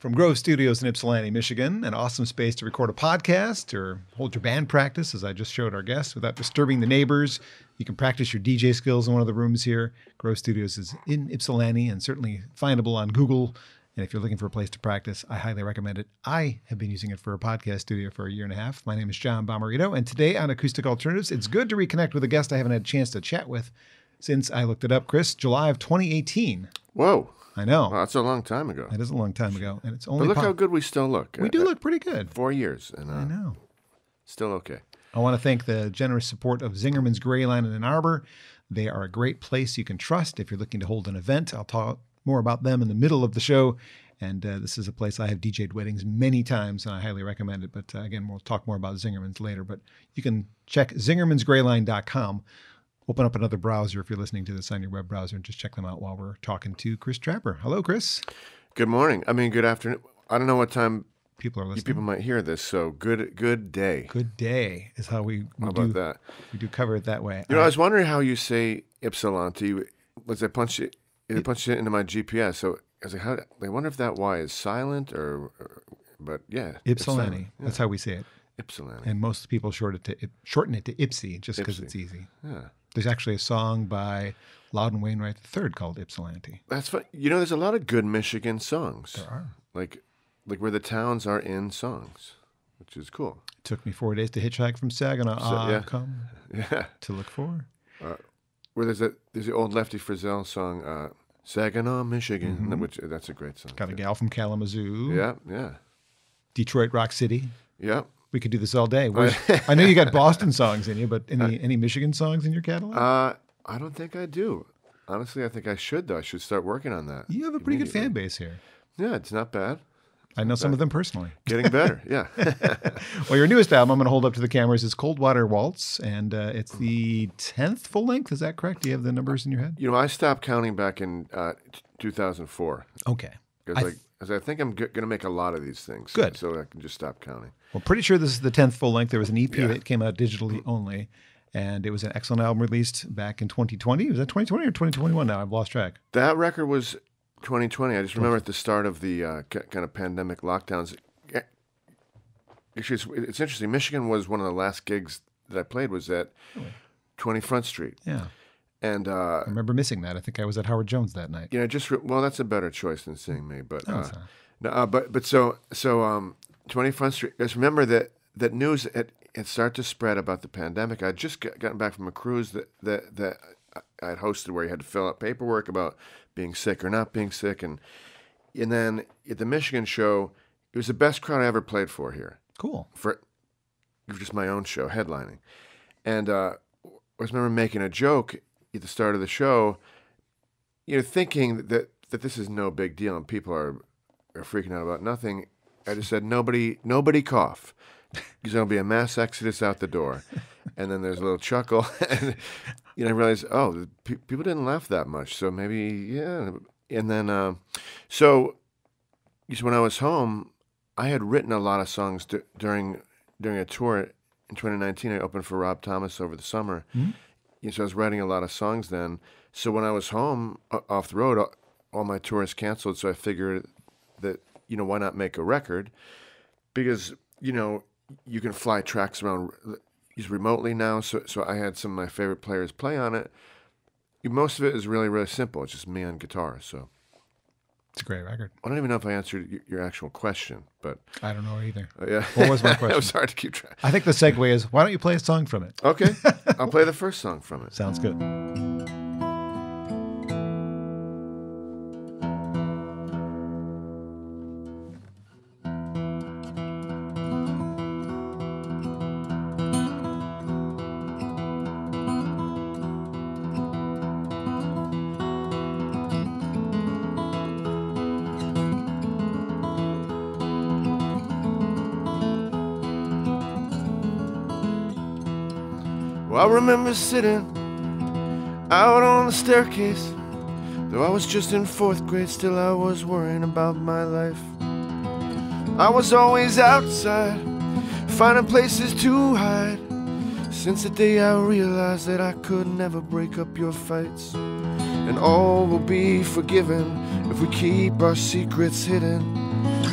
From Grove Studios in Ypsilanti, Michigan, an awesome space to record a podcast or hold your band practice, as I just showed our guests, without disturbing the neighbors. You can practice your DJ skills in one of the rooms here. Grove Studios is in Ypsilanti and certainly findable on Google. And if you're looking for a place to practice, I highly recommend it. I have been using it for a podcast studio for a year and a half. My name is John Bommarito, and today on Acoustic Alternatives, it's good to reconnect with a guest I haven't had a chance to chat with since I looked it up. Chris, July of 2018. Whoa. I know. Wow, that's a long time ago. It is a long time ago, and it's only. But look po- how good we still look. we do look pretty good. Four years, and uh, I know. still okay. I want to thank the generous support of Zingerman's Greyline in Ann Arbor. They are a great place you can trust if you're looking to hold an event. I'll talk more about them in the middle of the show. And uh, this is a place I have DJed weddings many times, and I highly recommend it. But uh, again, we'll talk more about Zingerman's later. But you can check zingermansgreyline.com. Open up another browser if you're listening to this on your web browser and just check them out while we're talking to Chris Trapper. Hello, Chris. Good morning. I mean, good afternoon. I don't know what time People are listening. people might hear this, so good good day. Good day is how we, we How do that? we do cover it that way. You know, I- I was wondering how you say Ypsilanti. Was I punch it? It punched it into my GPS. So I was like, how? I wonder if that Y is silent or, or but yeah, silent. Ypsilanti. That's how we say it. Ypsilanti. and most people short it to shorten it to Ipsy just because it's easy. Yeah, There's actually a song by Loudon Wainwright III called Ypsilanti. that's fun. You know, there's a lot of good Michigan songs. There are. Like, like where the towns are in songs, which is cool. It took me four days to hitchhike from Saginaw. Ah, yeah. come Yeah. to look for. Where there's a there's the old Lefty Frizzell song, uh, Saginaw, Michigan, which that's a great song. Mm-hmm. Got a gal from Kalamazoo. Yeah, yeah, Detroit Rock City. yeah. We could do this all day. Where's- I know you got Boston songs in you, but any any Michigan songs in your catalog? Uh, I don't think I do. Honestly, I think I should though. I should start working on that. you have a pretty good fan base here. Yeah, it's not bad. I know some of them personally. Getting better. Yeah. Well, your newest album, I'm going to hold up to the cameras, is Cold Water Waltz, and uh, it's the 10th full length. Is that correct? Do you have the numbers in your head? you know, I stopped counting back in uh, 2004 Okay. I like, I think I'm g- going to make a lot of these things. Good. So I can just stop counting. Well, pretty sure this is the 10th full length. There was an EP Yeah. that came out digitally only, and it was an excellent album released back in 2020. Was that 2020 or 2021 now? I've lost track. That record was 2020. I just remember at the start of the uh, kind of pandemic lockdowns. eh, Actually, it's, it's interesting. Michigan was one of the last gigs that I played was at 20 Front Street, Yeah. And uh, I remember missing that. I think I was at Howard Jones that night. you know, just re- well, that's a better choice than seeing me. But No, uh, no, uh, but but so so um, 20 Front Street. Just remember that that news it it started to spread about the pandemic. I'd just got, gotten back from a cruise that that that I had hosted where you had to fill out paperwork about being sick or not being sick, and and then at the Michigan show, it was the best crowd I ever played for here Cool. for just my own show headlining, and uh, I remember making a joke at the start of the show, you know, thinking that that this is no big deal and people are are freaking out about nothing. I just said nobody nobody cough because there'll be a mass exodus out the door, and then there's a little chuckle, and you know I realized oh pe- people didn't laugh that much, so maybe yeah, and then uh, so so when I was home, I had written a lot of songs during during a tour in 2019. I opened for Rob Thomas over the summer, Mhm. Yeah, so I was writing a lot of songs then. So when I was home o- off the road, all- all my tours canceled. So I figured that you know why not make a record because you know you can fly tracks around remotely now. So so I had some of my favorite players play on it. Most of it is really really simple. It's just me on guitar. So It's a great record. I don't even know if I answered your actual question, but I don't know either. uh, yeah. What was my question? it was hard to keep track. I think the segue is why don't you play a song from it? Okay, I'll play the first song from it. Sounds good. I remember sitting out on the staircase. Though I was just in fourth grade, still I was worrying about my life. I was always outside, finding places to hide. Since the day I realized that I could never break up your fights. And all will be forgiven if we keep our secrets hidden.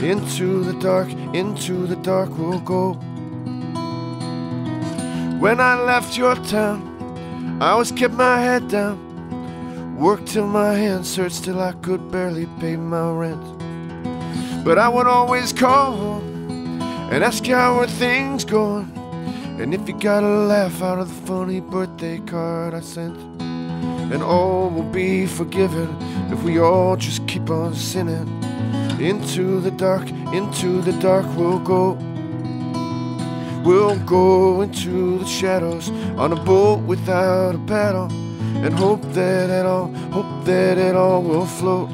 Into the dark, into the dark we'll go. When I left your town, I always kept my head down. Worked till my hands hurt, till I could barely pay my rent. But I would always call home and ask how are things going. And if you got a laugh out of the funny birthday card I sent. And all will be forgiven if we all just keep on sinning. Into the dark, into the dark we'll go. We'll go into the shadows on a boat without a paddle and hope that it all, hope that it all will float.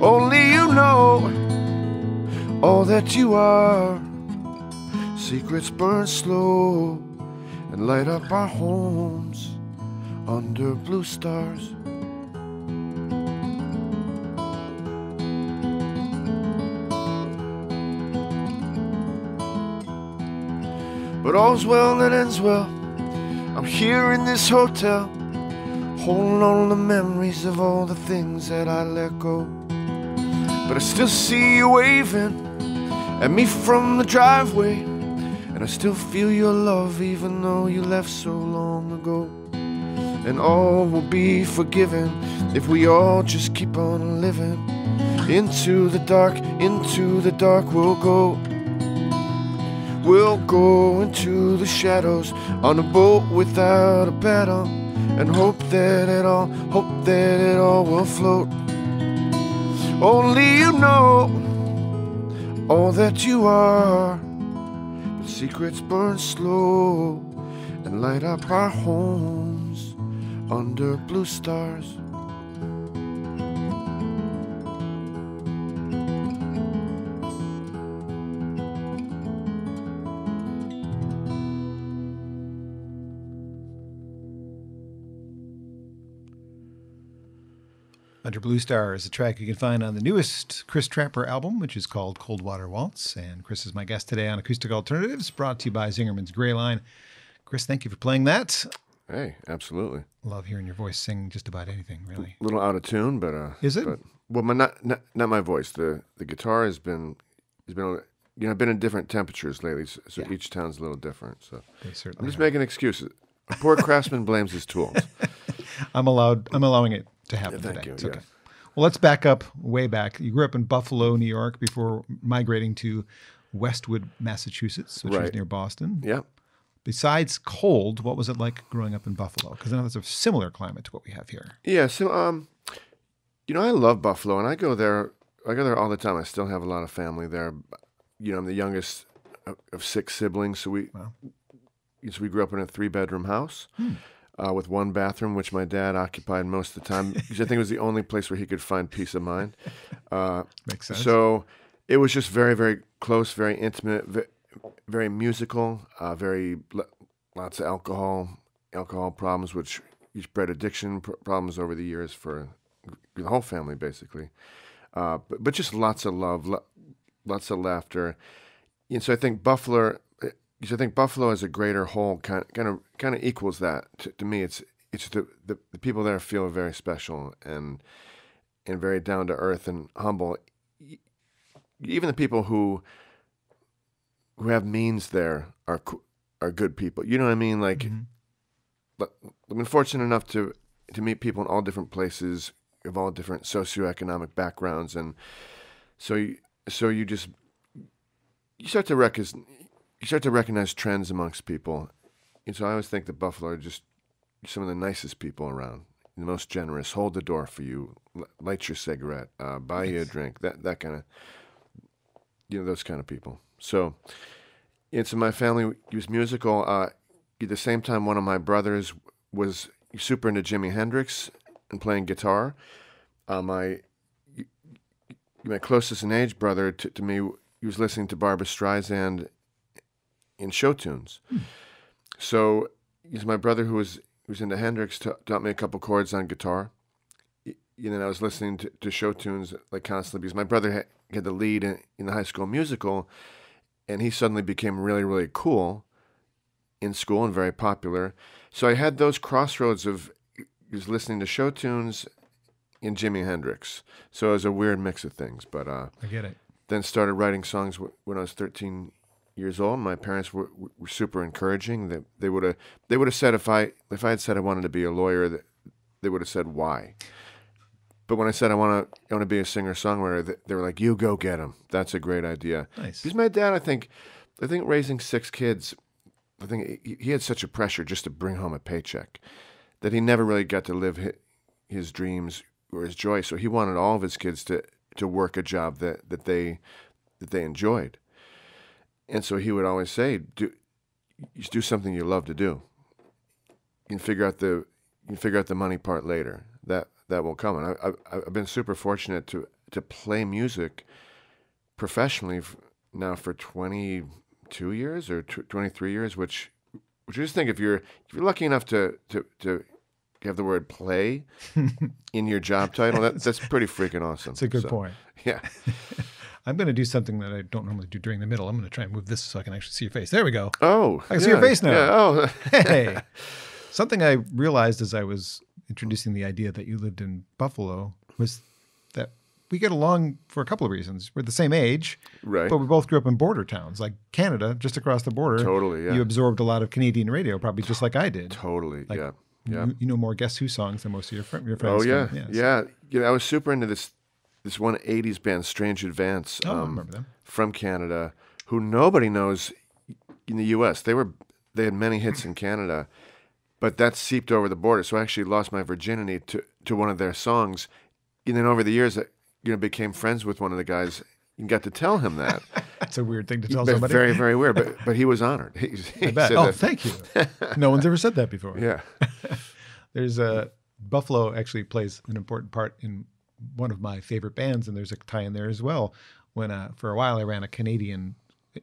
Only you know all that you are. Secrets burn slow and light up our homes under blue stars. But all's well that ends well. I'm here in this hotel, holding on to memories of all the things that I let go. But I still see you waving at me from the driveway, and I still feel your love even though you left so long ago. And all will be forgiven if we all just keep on living. Into the dark, into the dark we'll go. We'll go into the shadows on a boat without a paddle and hope that it all, hope that it all will float. Only you know all that you are. But secrets burn slow and light up our homes under blue stars. Under Blue Star is a track you can find on the newest Chris Trapper album, which is called Cold Water Waltz. And Chris is my guest today on Acoustic Alternatives, brought to you by Zingerman's Greyline. Chris, thank you for playing that. Hey, absolutely. Love hearing your voice sing just about anything, really. A little out of tune, but uh, Is it? But, well, my not, not not my voice. The the guitar has been has been you know been in different temperatures lately, so, so Yeah. each town's a little different. So I'm just are. making excuses. A poor craftsman blames his tools. I'm allowed. I'm allowing it to happen Yeah, thank today. you, It's okay. Well, let's back up way back. You grew up in Buffalo, New York, before migrating to Westwood, Massachusetts, which is Right. near Boston. yeah. Besides cold, what was it like growing up in Buffalo? Because I know that's a similar climate to what we have here. Yeah, so um, you know, I love Buffalo, and I go there. I go there all the time. I still have a lot of family there. You know, I'm the youngest of, six siblings, so we, Wow. so we grew up in a three bedroom house uh, with one bathroom, which my dad occupied most of the time because I think it was the only place where he could find peace of mind. Uh, Makes sense. so it was just very, very close, very intimate, ve- very musical, uh, very lots of alcohol, alcohol problems, which bred addiction pr- problems over the years for the whole family, basically. Uh, but, but just lots of love, lo- lots of laughter. And so I think Buffalo, so I think Buffalo as a greater whole kind kind of kind of equals that. To, to me, it's it's the, the the people there feel very special and and very down to earth and humble. Even the people who who have means there are are good people. You know what I mean? Like, Mhm. I've been fortunate enough to to meet people in all different places of all different socioeconomic backgrounds, and so you so you just you start to recognize you start to recognize trends amongst people. And so I always think that Buffalo are just some of the nicest people around, the most generous, hold the door for you, light your cigarette, uh, buy you a drink, that that kind of you know those kind of people. So, and so my family was musical. Uh, at the same time, one of my brothers was super into Jimi Hendrix and playing guitar. Uh, my my closest in age brother to, to me, he was listening to Barbra Streisand in show tunes. So, he's my brother who was who was into Hendrix ta- taught me a couple chords on guitar. You know, I was listening to, to show tunes like constantly because my brother had, had the lead in, in the high school musical, and he suddenly became really, really cool in school and very popular. So I had those crossroads of was listening to show tunes and Jimi Hendrix. So it was a weird mix of things. But uh, I get it. then started writing songs w- when I was 13 years old. My parents were, were super encouraging. They they would have they would have said if I if I had said I wanted to be a lawyer, that they would have said why. But when I said I want to I want to be a singer songwriter, they, they were like, "You go get him. That's a great idea." Nice. Because my dad, I think, I think raising six kids, I think he, he had such a pressure just to bring home a paycheck that he never really got to live his, his dreams or his joy. So he wanted all of his kids to to work a job that that they that they enjoyed. And so he would always say, "Do you do something you love to do. You can figure out the you can figure out the money part later. That that will come." And I, I, I've been super fortunate to to play music professionally now for twenty two years or twenty three years, which which I just think if you're if you're lucky enough to to to have the word play in your job title, that, that's pretty freaking awesome. That's a good So, point. Yeah. I'm going to do something that I don't normally do during the middle. I'm going to try and move this so I can actually see your face. There we go. Oh, I can see your face now. Yeah. Oh, Hey, something I realized as I was introducing the idea that you lived in Buffalo was that we get along for a couple of reasons. We're the same age, right. but we both grew up in border towns like Canada, just across the border. Totally. Yeah. You absorbed a lot of Canadian radio, probably just like I did. totally. like, yeah. Yeah. You, you know more Guess Who songs than most of your, fr- your oh, friends. Oh yeah, can. yeah. You know, I was super into this this one '80s band, Strange Advance, Oh, um, from Canada, who nobody knows in the U.S. They were they had many hits in Canada, but that seeped over the border. So I actually lost my virginity to to one of their songs, and then over the years, I you know became friends with one of the guys and got to tell him that. That's a weird thing to tell but somebody. very very weird. But but he was honored. He, he I bet. said Oh, that- thank you. No one's ever said that before. yeah. There's a Buffalo actually plays an important part in one of my favorite bands, and there's a tie in there as well. When uh, for a while I ran a Canadian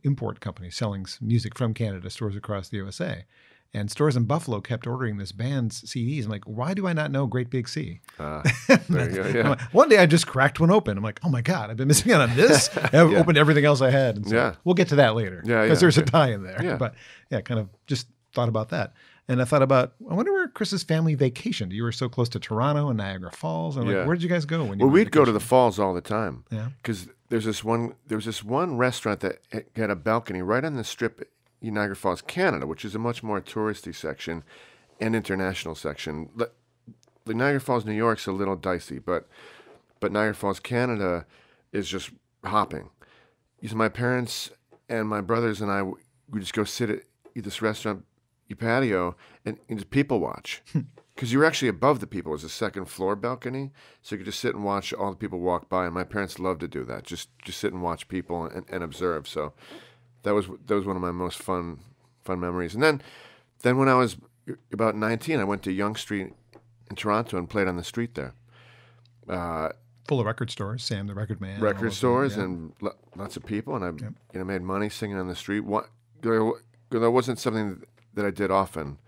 import company selling music from Canada stores across the USA, and stores in Buffalo kept ordering this band's CDs. I'm like, why do I not know Great Big Sea? Uh, there you go. Yeah. like- One day I just cracked one open. I'm like, oh my god, I've been missing out on this. I opened everything else I had. And so Yeah. we'll get to that later. Yeah, because yeah, there's a tie in there. Yeah. But yeah, kind of just thought about that. And I thought about, I wonder where Chris's family vacationed. You were so close to Toronto and Niagara Falls. And Yeah. like, where did you guys go when you Well, we'd go to the falls all the time. Yeah. because there's this one there was this one restaurant that had a balcony right on the strip in Niagara Falls, Canada, which is a much more touristy section and international section. The Niagara Falls, New York's a little dicey, but but Niagara Falls, Canada, is just hopping. So my parents and my brothers and I would just go sit at this restaurant your patio and, and just people watch. Because you were actually above the people. It was a second floor balcony. So you could just sit and watch all the people walk by. And my parents loved to do that. Just just sit and watch people and, and observe. So that was that was one of my most fun fun memories. And then then when I was about 19, I went to Yonge Street in Toronto and played on the street there. Uh, full of record stores, Sam the Record Man. record stores yeah. and lo- lots of people, and I you know made money singing on the street. What there, there wasn't something that I did often,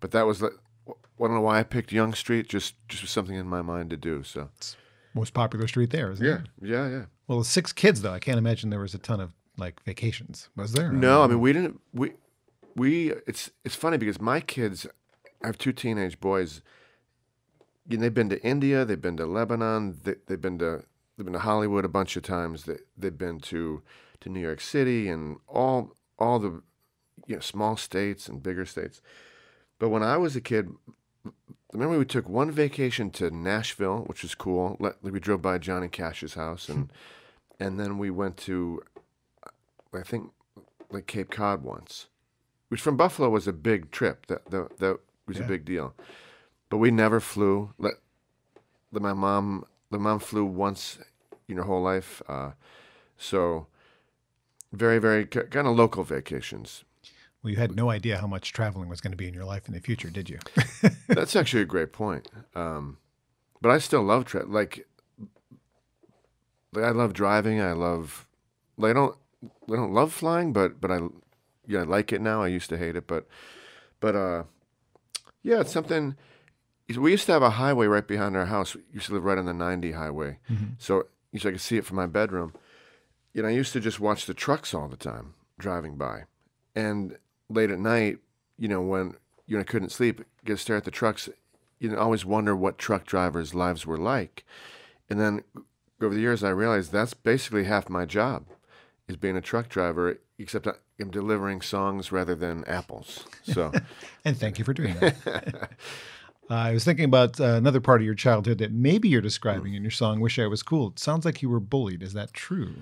but that was like I don't know why I picked Yonge Street. Just just was something in my mind to do. So most popular street there, isn't it? yeah, yeah. Yeah. Well, six kids though, I can't imagine there was a ton of like vacations. Was there? No, I mean we didn't. We we it's it's funny because my kids, I have two teenage boys. And they've been to India, they've been to Lebanon, they, they've been to they've been to Hollywood a bunch of times. They they've been to to New York City and all all the you know small states and bigger states. But when I was a kid, remember we took one vacation to Nashville, which was cool. Let- We drove by Johnny Cash's house and and then we went to I think like Cape Cod once, which from Buffalo was a big trip. That that, that was Yeah. a big deal. But we never flew. Let, let my mom, the mom flew once in her whole life. Uh, so very, very kind of local vacations. Well, you had no idea how much traveling was going to be in your life in the future, did you? That's actually a great point. Um, but I still love tra- like, like I love driving. I love like I don't I don't love flying, but but I yeah I like it now. I used to hate it, but but uh yeah, it's something. We used to have a highway right behind our house. We used to live right on the 90 highway, so so I could see it from my bedroom. You know, I used to just watch the trucks all the time driving by, and late at night, you know, when you know I couldn't sleep, get to stare at the trucks, you know always wonder what truck drivers' lives were like, and then over the years I realized that's basically half my job, is being a truck driver. Except I'm delivering songs rather than apples. So, and thank you for doing that. Uh, I was thinking about uh, another part of your childhood that maybe you're describing in your song "Wish I Was Cool." It sounds like you were bullied. Is that true?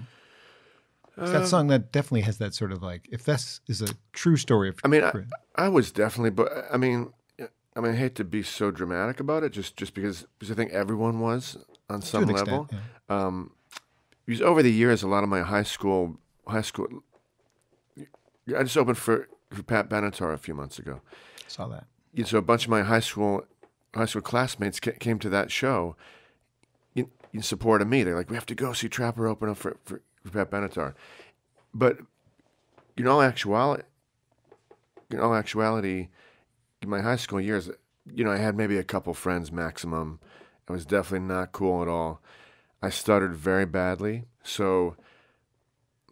That song that definitely has that sort of like, if this is a true story of, I mean, I, I was definitely, but I mean, I mean, I hate to be so dramatic about it, just just because because I think everyone was on some level. extent, yeah. um, because over the years, a lot of my high school high school, I just opened for, for Pat Benatar a few months ago. saw that. And so a bunch of my high school high school classmates ca- came to that show in, in support of me. They're like, we have to go see Trapper open up for, for, for Pat Benatar. But in all actuality, in all actuality, in my high school years, you know, I had maybe a couple friends maximum. I was definitely not cool at all. I stuttered very badly. So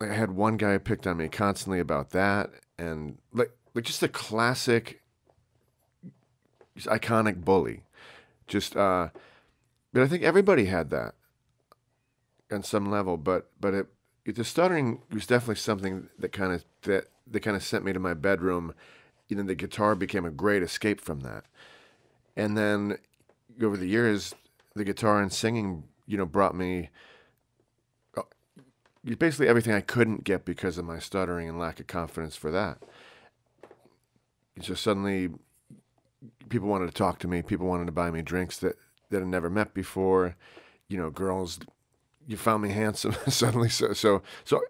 I had one guy who picked on me constantly about that. And like, like just a classic, just iconic bully. Just, uh, but I think everybody had that on some level. But, but it, the stuttering was definitely something that kind of, that, that kind of sent me to my bedroom. You know, the guitar became a great escape from that. And then over the years, the guitar and singing, you know, brought me uh, basically everything I couldn't get because of my stuttering and lack of confidence for that. So suddenly, people wanted to talk to me. People wanted to buy me drinks that that I'd never met before. You know, girls, you found me handsome suddenly. So so so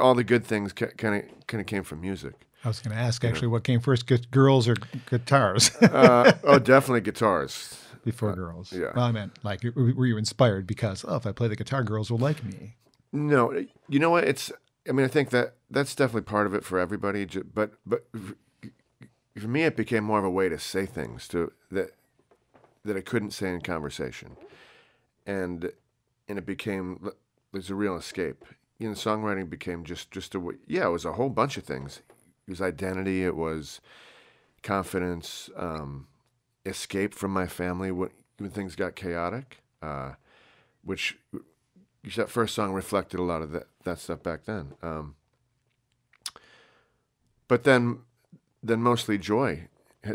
all the good things kind of kind of came from music. I was going to ask actually what came first, girls or guitars Uh, oh, definitely guitars. before girls? yeah. Well, I meant like, were you inspired because, oh, if I play the guitar, girls will like me? No, you know what? It's. I mean, I think that that's definitely part of it for everybody. But but for me, it became more of a way to say things to that that I couldn't say in conversation, and and it became there's a real escape. You know, songwriting became just just a. Yeah, it was a whole bunch of things. It was identity. It was confidence. Um, escape from my family when when things got chaotic. Uh, which that first song reflected a lot of that, that stuff back then. Um, but then, then mostly joy ha-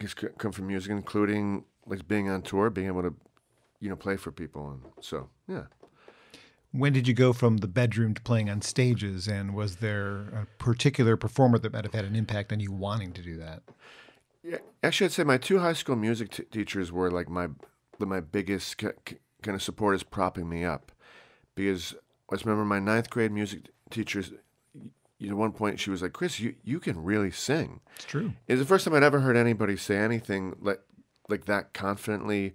has come from music, including like being on tour, being able to, you know, play for people, and so yeah. When did you go from the bedroom to playing on stages? And was there a particular performer that might have had an impact on you wanting to do that? Yeah, actually, I'd say my two high school music t- teachers were like my my biggest c- c- kind of supporters, propping me up. Because I remember my ninth grade music teachers. You know, at one point she was like, "Chris, you you can really sing." It's true. It's the first time I'd ever heard anybody say anything like like that confidently,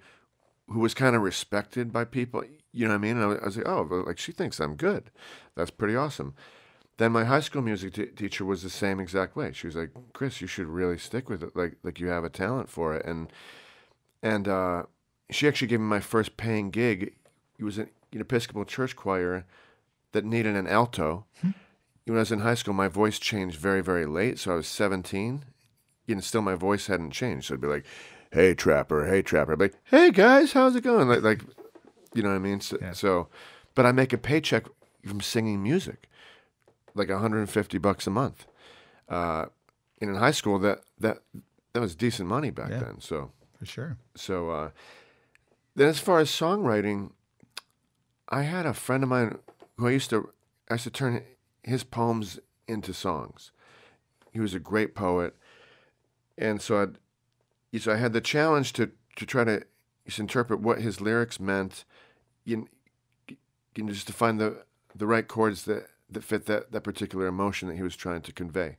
who was kind of respected by people. You know what I mean? And I was, I was like, oh, like she thinks I'm good. That's pretty awesome. Then my high school music t- teacher was the same exact way. She was like, Chris, you should really stick with it. Like like you have a talent for it. And and uh, she actually gave me my first paying gig. It was an, an Episcopal church choir that needed an alto. When I was in high school, my voice changed very, very late. So I was 17, and still my voice hadn't changed. So I'd be like, "Hey, Trapper, hey, Trapper." I'd like, "Hey, guys, how's it going?" Like, like you know what I mean? So, Yeah. so, but I make a paycheck from singing music, like 150 bucks a month. Uh, and in high school, that that that was decent money back Yeah. then. So, For sure. so uh, then as far as songwriting, I had a friend of mine who I used to I used to turn his poems into songs. He was a great poet, and so I so I had the challenge to to try to just interpret what his lyrics meant, you, you know, just to find the the right chords that that fit that that particular emotion that he was trying to convey.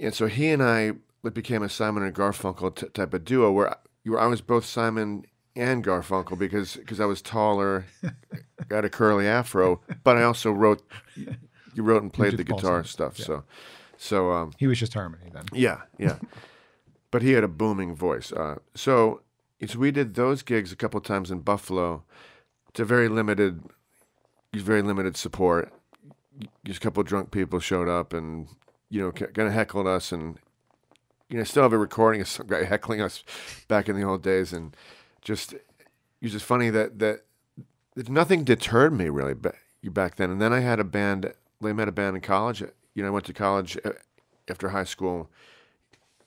And so he and I it became a Simon and Garfunkel t- type of duo where I, where I was both Simon and Garfunkel because because I was taller, got a curly afro, but I also wrote you wrote and played the guitar stuff. yeah. So so um, He was just harmony then. yeah, yeah. but he had a booming voice. Uh, so, so we did those gigs a couple times in Buffalo to very limited, very limited support. Just a couple drunk people showed up and, you know, kind of heckled us and you know, still have a recording of some guy heckling us back in the old days, and just it was just funny that that, nothing deterred me really back back then. And then I had a band. I met a band in college. You know, I went to college uh, after high school.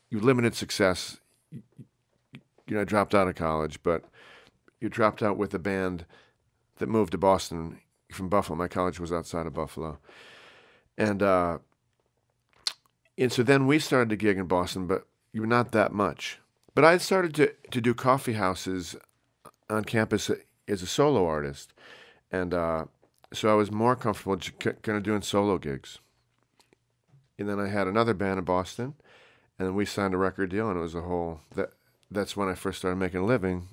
You limited success. You know, I dropped out of college, but you dropped out with a band that moved to Boston from Buffalo. My college was outside of Buffalo, and uh, and so then we started to gig in Boston, but you were not that much. But I had started to to do coffee houses on campus as a solo artist, and uh, so I was more comfortable kind of doing solo gigs. And then I had another band in Boston, and then we signed a record deal, and it was a whole that. That's when I first started making a living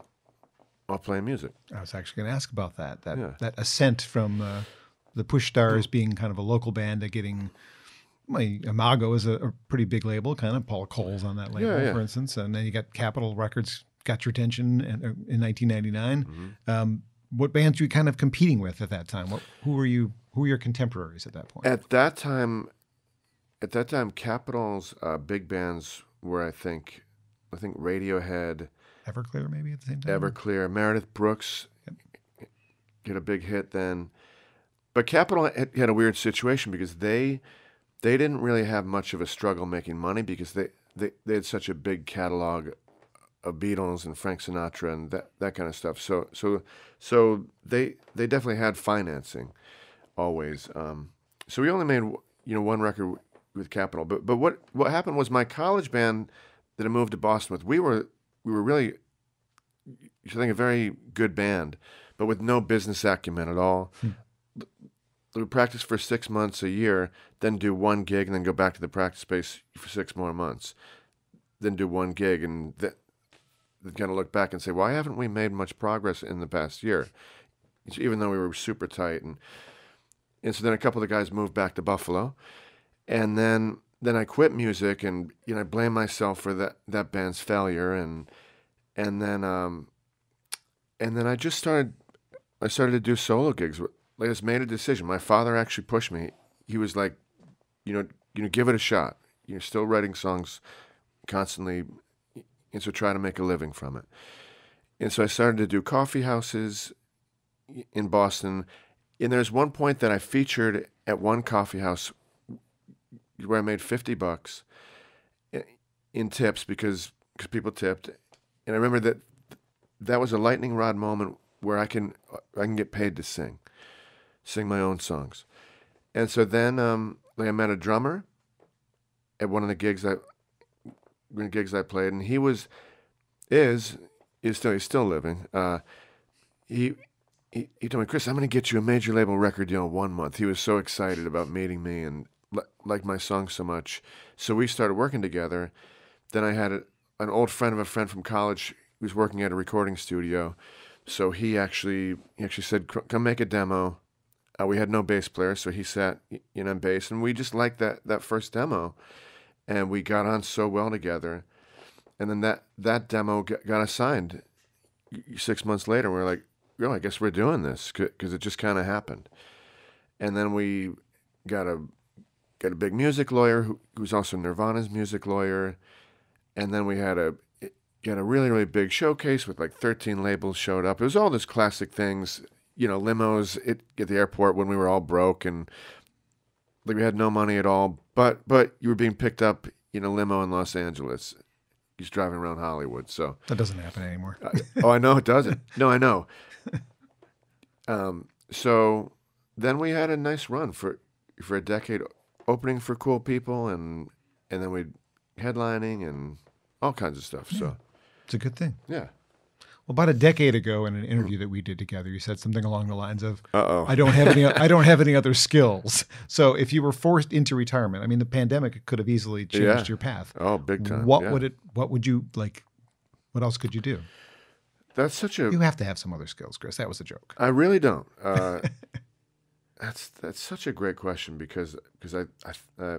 while playing music. I was actually going to ask about that. That yeah. that ascent from uh, the Push Stars being kind of a local band to getting my Imago is a, a, pretty big label, kind of Paula Cole's on that label, yeah, yeah. for instance, and then you got Capitol Records got your attention in, in 1999. Mm-hmm. Um, what bands were you kind of competing with at that time? What, who were you? Who were your contemporaries at that point? At that time, at that time, Capitol's uh, big bands were, I think, I think Radiohead, Everclear, maybe at the same time. Everclear, Meredith Brooks yep. get a big hit then, but Capitol had, had a weird situation because they they didn't really have much of a struggle making money because they they, they had such a big catalog of Beatles and Frank Sinatra and that, that kind of stuff. So so so they they definitely had financing always. Um, so we only made you know one record with Capitol, but but what what happened was my college band that I moved to Boston with, we were we were really, I think, a very good band, but with no business acumen at all. Hmm. We practice for six months a year, then do one gig, and then go back to the practice space for six more months, then do one gig, and then kind of look back and say, why haven't we made much progress in the past year? Even though we were super tight, and and so then a couple of the guys moved back to Buffalo, and then then I quit music and you know I blame myself for that that band's failure and and then um and then I just started I started to do solo gigs. I just made a decision. My father actually pushed me. He was like, you know, you know, give it a shot. You're still writing songs constantly, and so try to make a living from it. And so I started to do coffee houses in Boston. And there's one point that I featured at one coffee house where I made 50 bucks in tips because cause people tipped. And I remember that that was a lightning rod moment where I can I can get paid to sing, sing my own songs. And so then um, like I met a drummer at one of the gigs I gigs I played, and he was is is still he's still living. Uh, he, he he told me, Chris, I'm going to get you a major label record deal in one month. He was so excited about meeting me and liked my song so much. So we started working together. Then I had a, an old friend of a friend from college who was working at a recording studio. So he actually he actually said, "Come make a demo." Uh, we had no bass player, so he sat in on bass, and we just liked that that first demo, and we got on so well together. And then that that demo got, got assigned six months later. We are like, "Oh, I guess we're doing this," because it just kind of happened. And then we got a got a big music lawyer who, who's also Nirvana's music lawyer, and then we had a had a really really big showcase with like 13 labels showed up. It was all those classic things, you know, limos at, at the airport when we were all broke and like we had no money at all. But but you were being picked up in a limo in Los Angeles. He's driving around Hollywood, so that doesn't happen anymore. uh, oh, I know it doesn't. No, I know. Um, so then we had a nice run for for a decade opening for cool people, and and then we headlining and all kinds of stuff. Yeah. So it's a good thing. Yeah. Well, about a decade ago, in an interview that we did together, you said something along the lines of, Uh-oh. "I don't have any. I don't have any other skills." So, if you were forced into retirement, I mean, the pandemic could have easily changed yeah. your path. Oh, big time. What yeah. would it? What would you like? What else could you do? That's such a. You have to have some other skills, Chris. That was a joke. I really don't. Uh, that's that's such a great question because because I, I uh,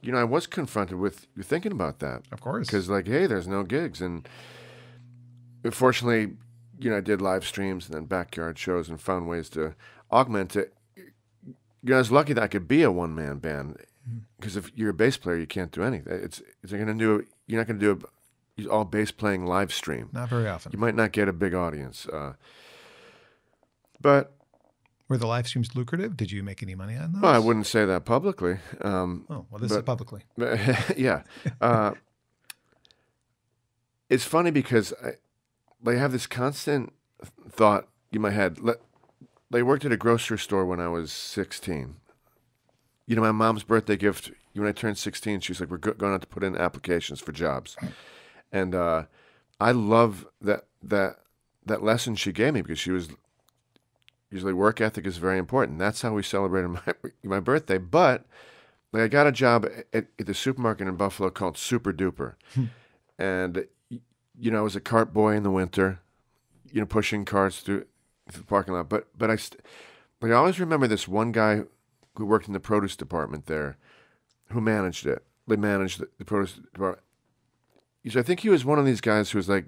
you know I was confronted with you thinking about that. Of course, because like hey, there's no gigs, and fortunately, you know I did live streams and then backyard shows and found ways to augment it. You know, I was lucky that I could be a one man band because if you're a bass player, you can't do anything. It's it's going to do. You're not going to do a all bass playing live stream. Not very often. You might not get a big audience, uh, but Were the live streams lucrative? Did you make any money on those? well, I wouldn't say that publicly. Um, Oh, well, this is but- publicly. yeah. Uh, it's funny because I, I have this constant thought in my head. Let, I worked at a grocery store when I was 16. You know, my mom's birthday gift, when I turned 16, she was like, we're go- going out to put in applications for jobs. And uh, I love that, that, that lesson she gave me because she was usually work ethic is very important. That's how we celebrated my, my birthday. But like I got a job at, at the supermarket in Buffalo called Super Duper, hmm. and you know I was a cart boy in the winter, you know pushing carts through, through the parking lot. But but I st- like I always remember this one guy who worked in the produce department there, who managed it. They managed the, the produce department. So I think he was one of these guys who was like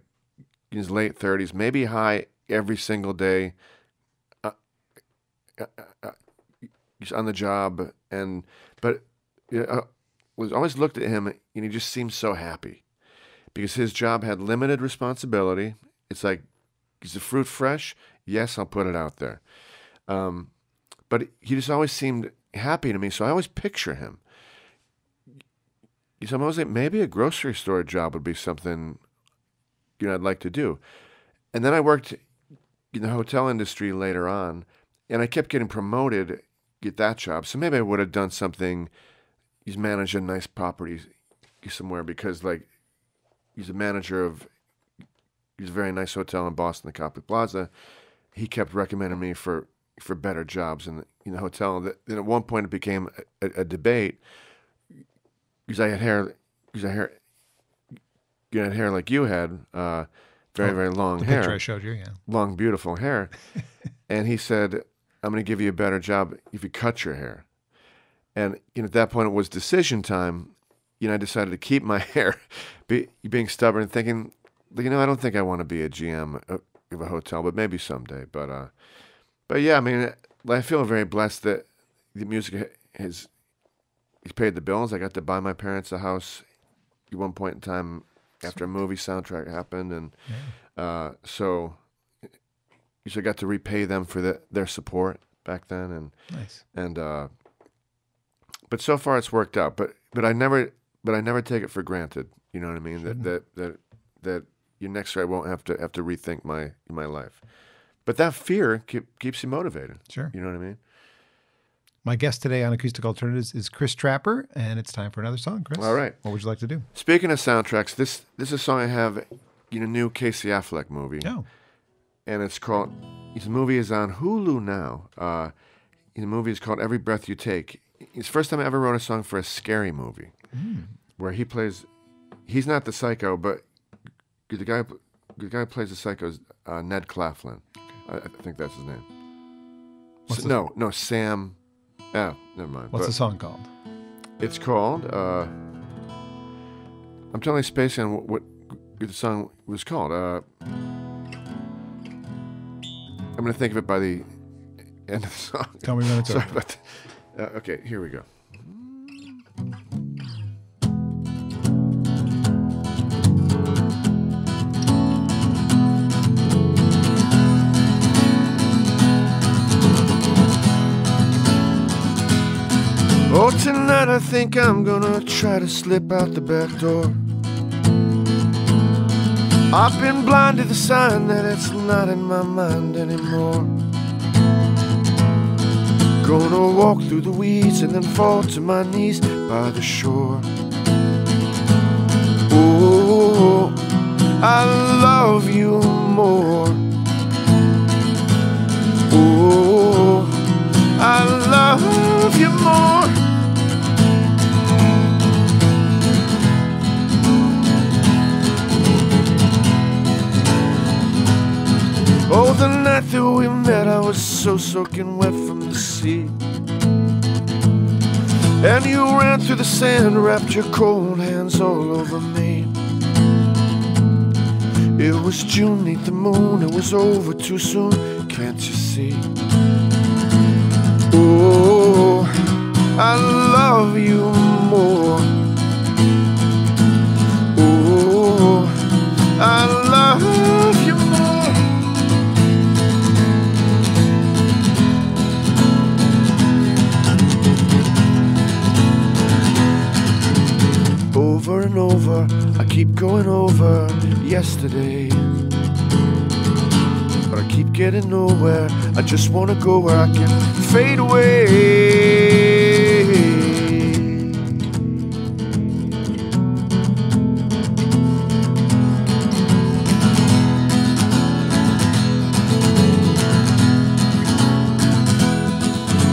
in his late thirties, maybe high every single day. Uh, uh, uh, he's on the job, and but you always looked at him, and he just seemed so happy because his job had limited responsibility. It's like, is the fruit fresh? Yes, I'll put it out there. Um, but he just always seemed happy to me, so I always picture him. So I'm like, maybe a grocery store job would be something, you know, I'd like to do. And then I worked in the hotel industry later on, and I kept getting promoted, get that job. So maybe I would have done something. He's managing a nice property somewhere because, like, he's a manager of. He's a very nice hotel in Boston, the Copley Plaza. He kept recommending me for for better jobs in the, in the hotel. And Then at one point it became a, a, a debate because I had hair, because I hair, you had hair like you had, uh, very Oh, very long The hair picture I showed you, yeah. long, beautiful hair. and he said, I'm going to give you a better job if you cut your hair. And you know, at that point, it was decision time. You know, I decided to keep my hair, be, being stubborn, thinking, you know, I don't think I want to be a GM of a hotel, but maybe someday. But, uh, but yeah, I mean, I feel very blessed that the music has he's paid the bills. I got to buy my parents a house at one point in time after a movie soundtrack happened, and uh, so so I got to repay them for the, their support back then, and Nice. and uh, but so far it's worked out. But but I never but I never take it for granted. You know what I mean? That that that that your next year I won't have to have to rethink my my life. But that fear keep, keeps you motivated. Sure. You know what I mean? My guest today on Acoustic Alternatives is Chris Trapper, and it's time for another song, Chris. All right. What would you like to do? Speaking of soundtracks, this this is a song I have in a new Casey Affleck movie. Oh, and it's called. The movie is on Hulu now. Uh, the movie is called Every Breath You Take. It's the first time I ever wrote a song for a scary movie, where he plays. He's not the psycho, but the guy, the guy who plays the psycho is uh, Ned Claflin. I, I think that's his name. What's S- the- no, no, Sam. Yeah, never mind. what's But the song called? It's called. Uh, I'm telling Space on what, what the song was called. Uh, I'm going to think of it by the end of the song. Tell me when it's Sorry over. about that. Uh, okay, here we go. Oh, tonight I think I'm gonna try to slip out the back door. I've been blind to the sign that it's not in my mind anymore. Gonna walk through the weeds and then fall to my knees by the shore. Oh, I love you more. Oh, I love you more. Oh, the night that we met, I was so soaking wet from the sea. And you ran through the sand, wrapped your cold hands all over me. It was June June 'neath the moon, it was over too soon, can't you see? Oh, I love you more. Oh, I love over, and over. I keep going over yesterday. But I keep getting nowhere. I just wanna go where I can fade away.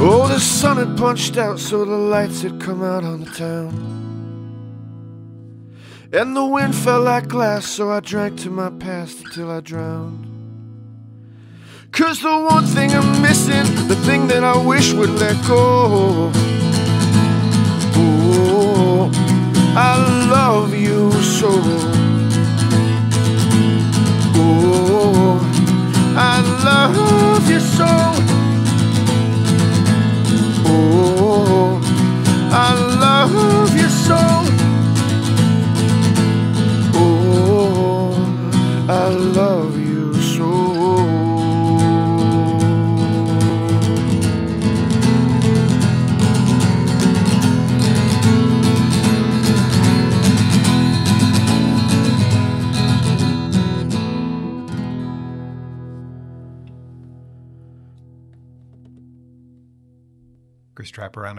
Oh, the sun had punched out, so the lights had come out on the town. And the wind fell like glass, so I drank to my past until I drowned. Cause the one thing I'm missing, the thing that I wish would let go. Oh, I love you so. Oh, I love you so.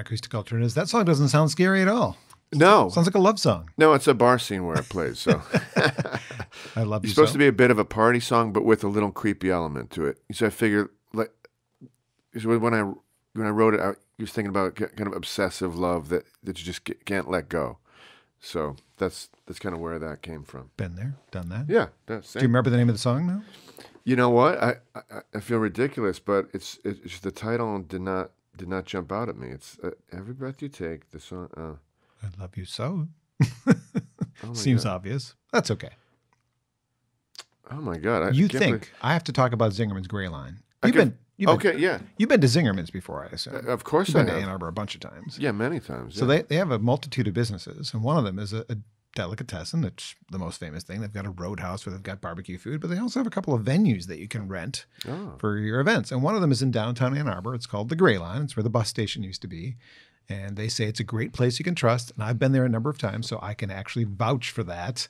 Acoustic alternatives. That song doesn't sound scary at all. No, Sounds like a love song. no, it's a bar scene where it plays. So I love you it's supposed so. to be a bit of a party song, but with a little creepy element to it. So I figured, like, when I when I wrote it, I was thinking about kind of obsessive love that that you just can't let go. So that's that's kind of where that came from. Been there, done that. Yeah, that's Do you remember the name of the song now? You know what? I, I I feel ridiculous, but it's it's the title did not did not jump out at me. It's uh, every breath you take. The song. Uh, I love you so. oh Seems God. obvious. That's okay. Oh my god! I You can't think believe- I have to talk about Zingerman's Greyline? You've could- been you've been, okay? Yeah, you've been to Zingerman's before, I assume. Uh, of course You've I been to have. Ann Arbor a bunch of times. Yeah, many times. So they, they have a multitude of businesses, and one of them is a, a delicatessen. That's the most famous thing. They've got a roadhouse where they've got barbecue food, but they also have a couple of venues that you can rent Oh. for your events. And one of them is in downtown Ann Arbor. It's called the Greyline. It's where the bus station used to be. And they say it's a great place you can trust. And I've been there a number of times, so I can actually vouch for that.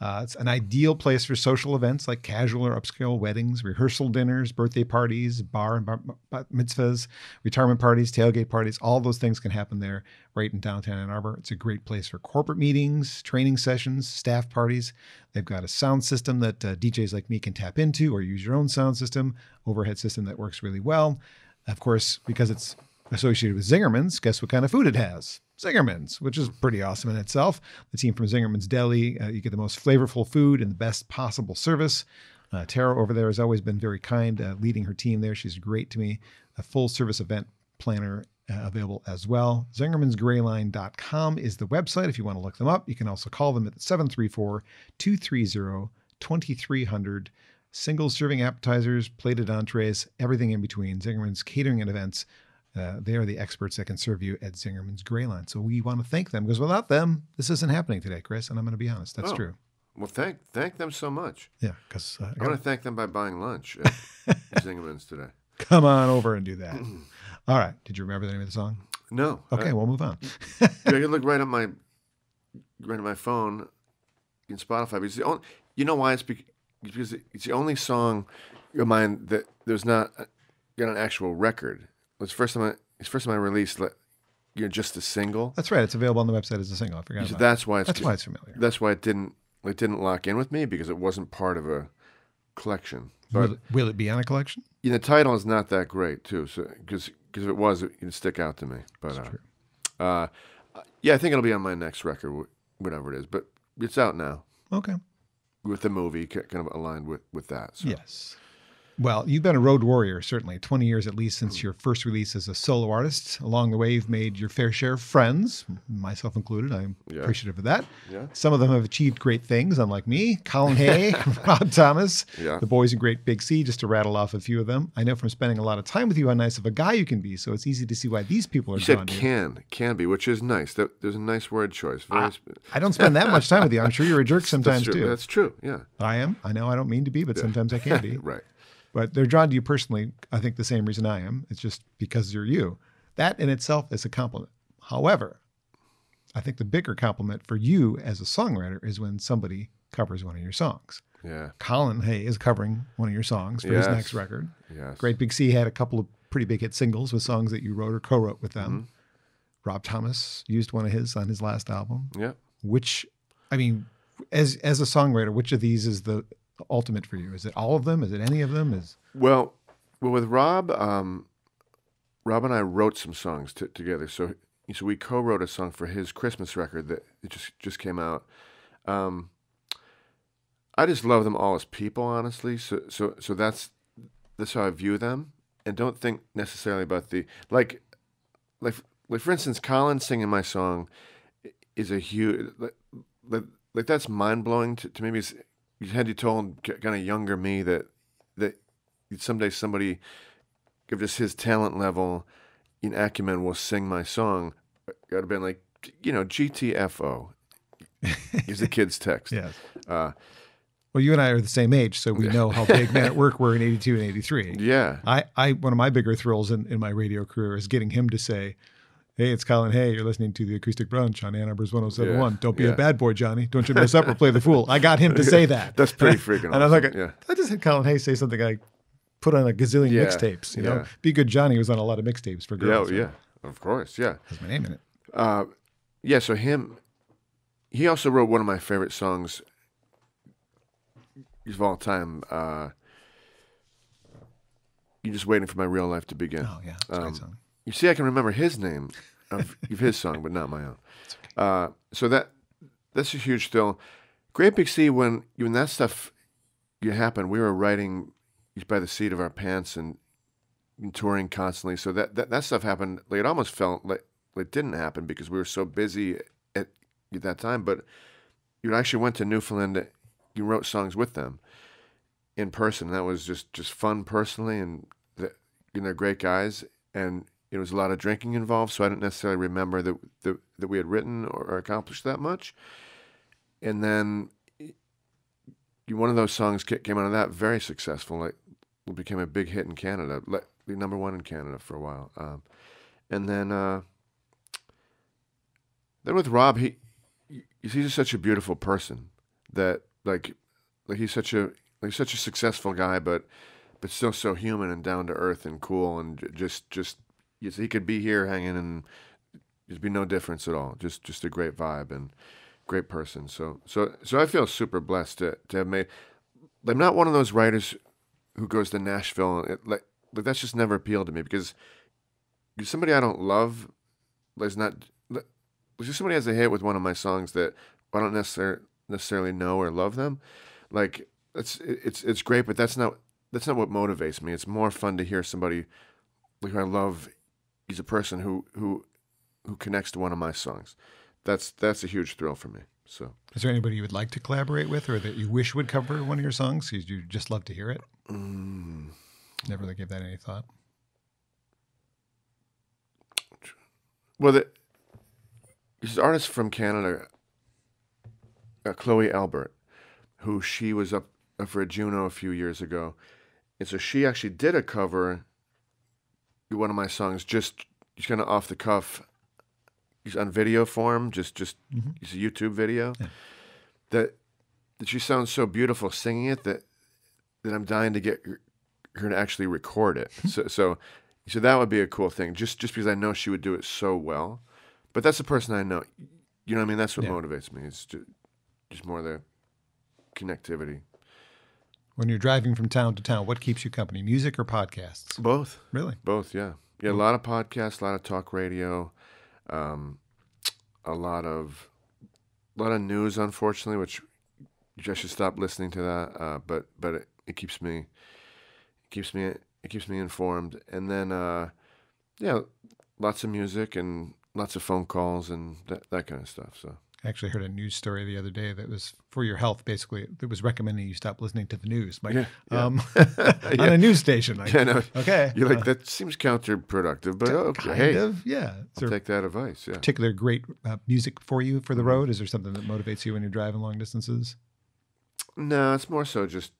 Uh, it's an ideal place for social events like casual or upscale weddings, rehearsal dinners, birthday parties, bar and bar, bar mitzvahs, retirement parties, tailgate parties. All those things can happen there right in downtown Ann Arbor. It's a great place for corporate meetings, training sessions, staff parties. They've got a sound system that uh, DJs like me can tap into or use your own sound system, overhead system that works really well. Of course, because it's associated with Zingerman's, guess what kind of food it has? Zingerman's, which is pretty awesome in itself. The team from Zingerman's Deli, uh, you get the most flavorful food and the best possible service. Uh, Tara over there has always been very kind, uh, leading her team there. She's great to me. A full service event planner uh, available as well. Zingerman'sGreyline.com is the website if you want to look them up. You can also call them at 734 230 2300. Single serving appetizers, plated entrees, everything in between. Zingerman's Catering and Events. Uh, they are the experts that can serve you at Zingerman's Greyline. So we want to thank them because without them, this isn't happening today, Chris. And I'm going to be honest, that's Oh. true. Well, thank thank them so much. Yeah, because uh, I I want to thank them by buying lunch at Zingerman's today. come on over and do that. All right. Did you remember the name of the song? No. Okay, I, we'll move on. I can look right on my right on my phone in Spotify. Because the only, you know why it's bec- because it's the only song of mine that there's not got an actual record. It's first time I, it's first time I released like, you know just a single. That's right. It's available on the website as a single. I forgot. So about that's why it's That's why it's familiar. that's why it didn't it didn't lock in with me because it wasn't part of a collection. But Will it, will it be on a collection? you know, the title is not that great too. So because because if it was, it, it'd stick out to me. But uh, uh, yeah, I think it'll be on my next record, whatever it is. But it's out now Okay. with the movie, kind of aligned with with that. So. Yes. Well, you've been a road warrior, certainly, 20 years at least since hmm. your first release as a solo artist. Along the way, you've made your fair share of friends, myself included. I'm Yeah. appreciative of that. Yeah. Some of them have achieved great things, unlike me. Colin Hay, Rob Thomas, Yeah. the boys in Great Big Sea, just to rattle off a few of them. I know from spending a lot of time with you how nice of a guy you can be, so it's easy to see why these people are You said to you. can can be, which is nice. That, there's a nice word choice. Very sp- I don't spend that much time with you. I'm sure you're a jerk that's sometimes true. too. That's true. Yeah. I am. I know I don't mean to be, but sometimes I can be. right. But they're drawn to you personally. I think the same reason I am. It's just because you're you. That in itself is a compliment. However, I think the bigger compliment for you as a songwriter is when somebody covers one of your songs. Yeah. Colin Hay is covering one of your songs for Yes. his next record. Yes. Great Big Sea had a couple of pretty big hit singles with songs that you wrote or co-wrote with them. Mm-hmm. Rob Thomas used one of his on his last album. Yeah. Which, I mean, as as a songwriter, which of these is the ultimate for you? Is it all of them? Is it any of them? Is Well, well, with Rob, um, Rob and I wrote some songs t- together. So, so we co-wrote a song for his Christmas record that it just just came out. Um, I just love them all as people, honestly. So, so, so that's that's how I view them, and don't think necessarily about the like, like, like for instance, Colin singing my song is a huge like, like, like that's mind blowing to, to. You had you told kind of younger me that that someday somebody of just his talent level in acumen will sing my song. I'd have been like, you know, GTFO is the kid's text. yes. Uh, Well, you and I are the same age, so we know how big Men at Work were in '82 and '83. yeah. I, I, one of my bigger thrills in, in my radio career is getting him to say, "Hey, it's Colin Hay. You're listening to the Acoustic Brunch on Ann Arbor's 107.1. Yeah, Don't be yeah. a bad boy, Johnny. Don't you mess up or play the fool." I got him to say that. That's pretty freaking And I was like. Yeah. I just had Colin Hay say something I put on a gazillion Yeah, mixtapes. You know, yeah. Be Good Johnny was on a lot of mixtapes for Yeah, girls. yeah, of course, yeah. Has my name in it. Uh, yeah, so him, he also wrote one of my favorite songs of all time. Uh, You're just waiting for my real life to begin. Oh yeah, a Um, great song. You see, I can remember his name of, of his song, but not my own. Uh, so that that's a huge thrill. Great Big Sea, when when that stuff you happened, we were writing by the seat of our pants and, and touring constantly. So that, that that stuff happened. Like it almost felt like, it didn't happen because we were so busy at, at that time. But you actually went to Newfoundland. You wrote songs with them in person. That was just just fun personally, and the, you know, they're great guys. And it was a lot of drinking involved, so I don't necessarily remember that that, that we had written or, or accomplished that much. And then you, one of those songs came out of that very successful. Like it became a big hit in Canada, like number one in Canada for a while. Um, and then uh, then with Rob, he he's just such a beautiful person that like like he's such a like such a successful guy, but but still so human and down to earth and cool and just just yes, he could be here hanging and there'd be no difference at all. Just just a great vibe and great person. So so so I feel super blessed to to have made. I'm not one of those writers who goes to Nashville. It, like like that's just never appealed to me because somebody I don't love is not. like, somebody has a hit with one of my songs that I don't necessarily necessarily know or love them. Like it's it's it's great, but that's not that's not what motivates me. It's more fun to hear somebody who I love. He's a person who who who connects to one of my songs. That's that's a huge thrill for me. So Is there anybody you would like to collaborate with, or that you wish would cover one of your songs? Because you just love to hear it. mm, Never really gave that any thought. well, the, there's an artist from Canada, uh, Chloe Albert, who she was up, up for a Juno a few years ago, and so she actually did a cover. One of my songs, just just kind of off the cuff, It's on video form, just just Mhm. it's a YouTube video. Yeah. That that she sounds so beautiful singing it that that I'm dying to get her, her to actually record it. so so so that would be a cool thing. Just just because I know she would do it so well. But that's the person I know. You know what I mean? That's what Yeah. motivates me. It's just, just more the connectivity. When you're driving from town to town, what keeps you company? Music or podcasts? Both. Really? Both, yeah. Yeah, a lot of podcasts, a lot of talk radio, um, a lot of a lot of news, unfortunately, which you I should stop listening to that. Uh, but but it, it keeps me it keeps me it keeps me informed. And then uh, yeah, lots of music and lots of phone calls and that, that kind of stuff. So I actually heard a news story the other day that was for your health. Basically, that was recommending you stop listening to the news. Like, Yeah, yeah. um, on a news station. Like, yeah, no, okay, you're like uh, that seems counterproductive, but okay, kind hey, of, yeah. Is I'll take that advice. Yeah. particular great uh, music for you for the Mm-hmm. road? Is there something that motivates you when you're driving long distances? No, it's more so just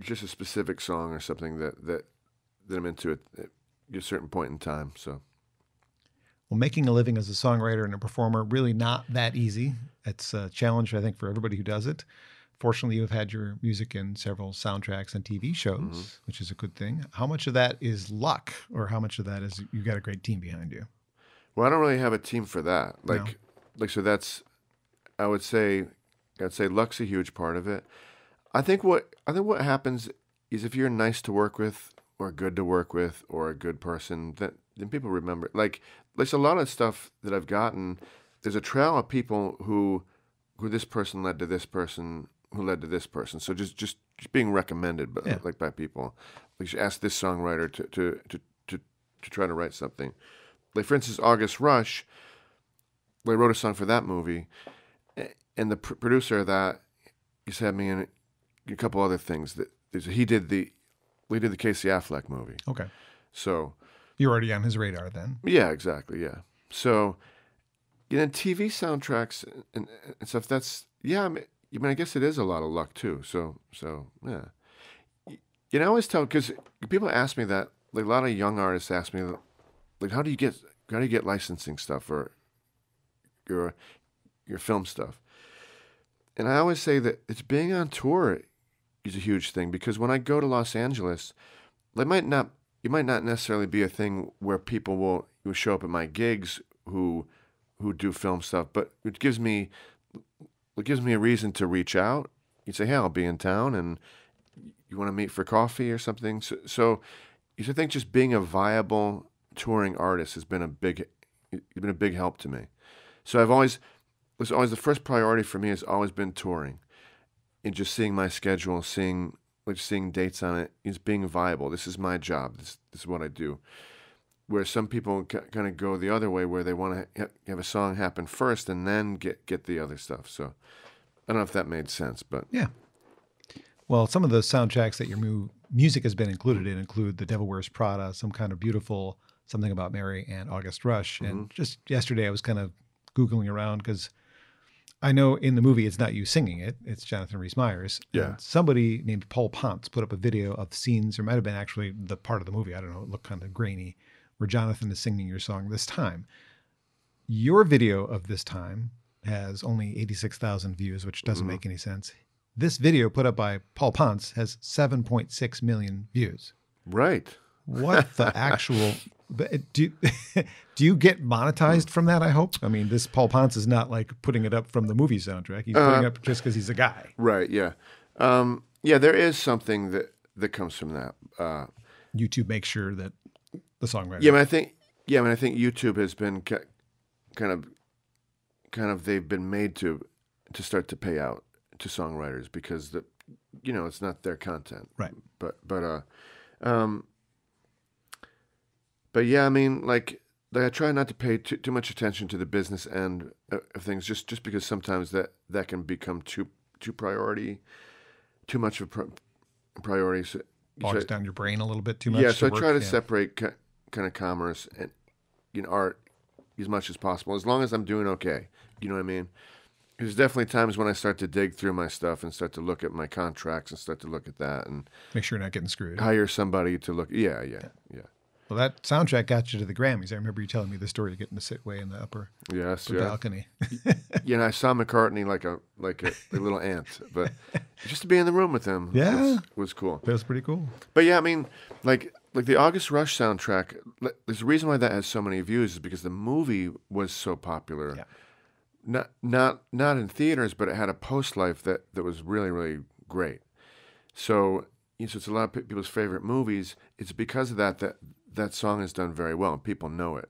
just a specific song or something that that that I'm into at, at a certain point in time. So Well, making a living as a songwriter and a performer really not that easy. It's a challenge, I think, for everybody who does it. Fortunately, you've had your music in several soundtracks and TV shows, Mm-hmm. which is a good thing. How much of that is luck, or how much of that is you've got a great team behind you? Well, I don't really have a team for that. No. Like, like so that's, I would say, I'd say luck's a huge part of it. I think what I think what happens is if you're nice to work with, or good to work with, or a good person, that then people remember. Like, there's a lot of stuff that I've gotten. There's a trail of people who, who this person led to this person, who led to this person. So just just, just being recommended, but Yeah. like by people. Like you ask this songwriter to to to to, to try to write something like for instance august rush i wrote a song for that movie eh, and the pr- producer of that he sent me in a couple other things that he did the we did the casey affleck movie Okay. so You're already on his radar then. yeah exactly yeah. So you know tv soundtracks and, and stuff that's yeah I mean, I mean i guess it is a lot of luck too so so yeah. You know i always tell because people ask me that like a lot of young artists ask me like how do you get how do you get licensing stuff for your your film stuff? And i always say that it's being on tour is a huge thing because when i go to los angeles they might not it might not necessarily be a thing where people will, will show up at my gigs who who do film stuff but it gives me it gives me a reason to reach out. You say hey i'll be in town and you want to meet for coffee or something? So, so you should think just being a viable touring artist has been a big been a big help to me. So i've always it's always the first priority for me has always been touring and just seeing my schedule seeing like seeing dates on it is being viable. This is my job. This, this is what i do. Where some people kind of go the other way where they want to ha- have a song happen first and then get get the other stuff. So i don't know if that made sense but Yeah. Well, some of the soundtracks that your mu- music has been included in include The Devil Wears Prada, Some Kind of Beautiful, Something About Mary, and August Rush. And mm-hmm. just yesterday, I was kind of Googling around because I know in the movie it's not you singing it, it's Jonathan Rhys Meyers. Yeah. And somebody named Paul Ponce put up a video of scenes, or might have been actually the part of the movie, I don't know, it looked kind of grainy, where Jonathan is singing your song this time. Your video of this time has only 86,000 views, which doesn't mm-hmm. make any sense. This video put up by Paul Ponce has 7.6 million views. right What the actual do do you get monetized from that? I hope. I mean, this Paul Ponce is not like putting it up from the movie soundtrack. He's putting it up just because he's a guy. right yeah um, yeah there is something that that comes from that uh, YouTube makes sure that the songwriter. Yeah, I mean, I think yeah, I mean, I think YouTube has been ki- kind of, kind of they've been made to, to start to pay out to songwriters because the, you know, it's not their content, Right. But but uh, um, but yeah, I mean, like, like I try not to pay too, too much attention to the business end of of things, just just because sometimes that that can become too too priority, too much of a pri- priority. So, bogs down your brain a little bit too much. yeah, so I work. try to Yeah. separate ki- kind of commerce and you know art as much as possible, as long as I'm doing okay. You know what I mean? There's definitely times when I start to dig through my stuff and start to look at my contracts and start to look at that and Make sure you're not getting screwed. hire somebody to look. Yeah, yeah, yeah. Well, that soundtrack got you to the Grammys. I remember you telling me the story of getting to sit way in the upper Yes, the yeah. balcony. You know, I saw McCartney like a like a, a little ant, but just to be in the room with him, Yeah. was, was cool. That was pretty cool. But yeah, I mean, like like the August Rush soundtrack. There's a reason why that has so many views is because the movie was so popular. Yeah. Not not not in theaters, but it had a post life that that was really really great. So you know, so it's a lot of people's favorite movies. It's because of that that that song is done very well and people know it.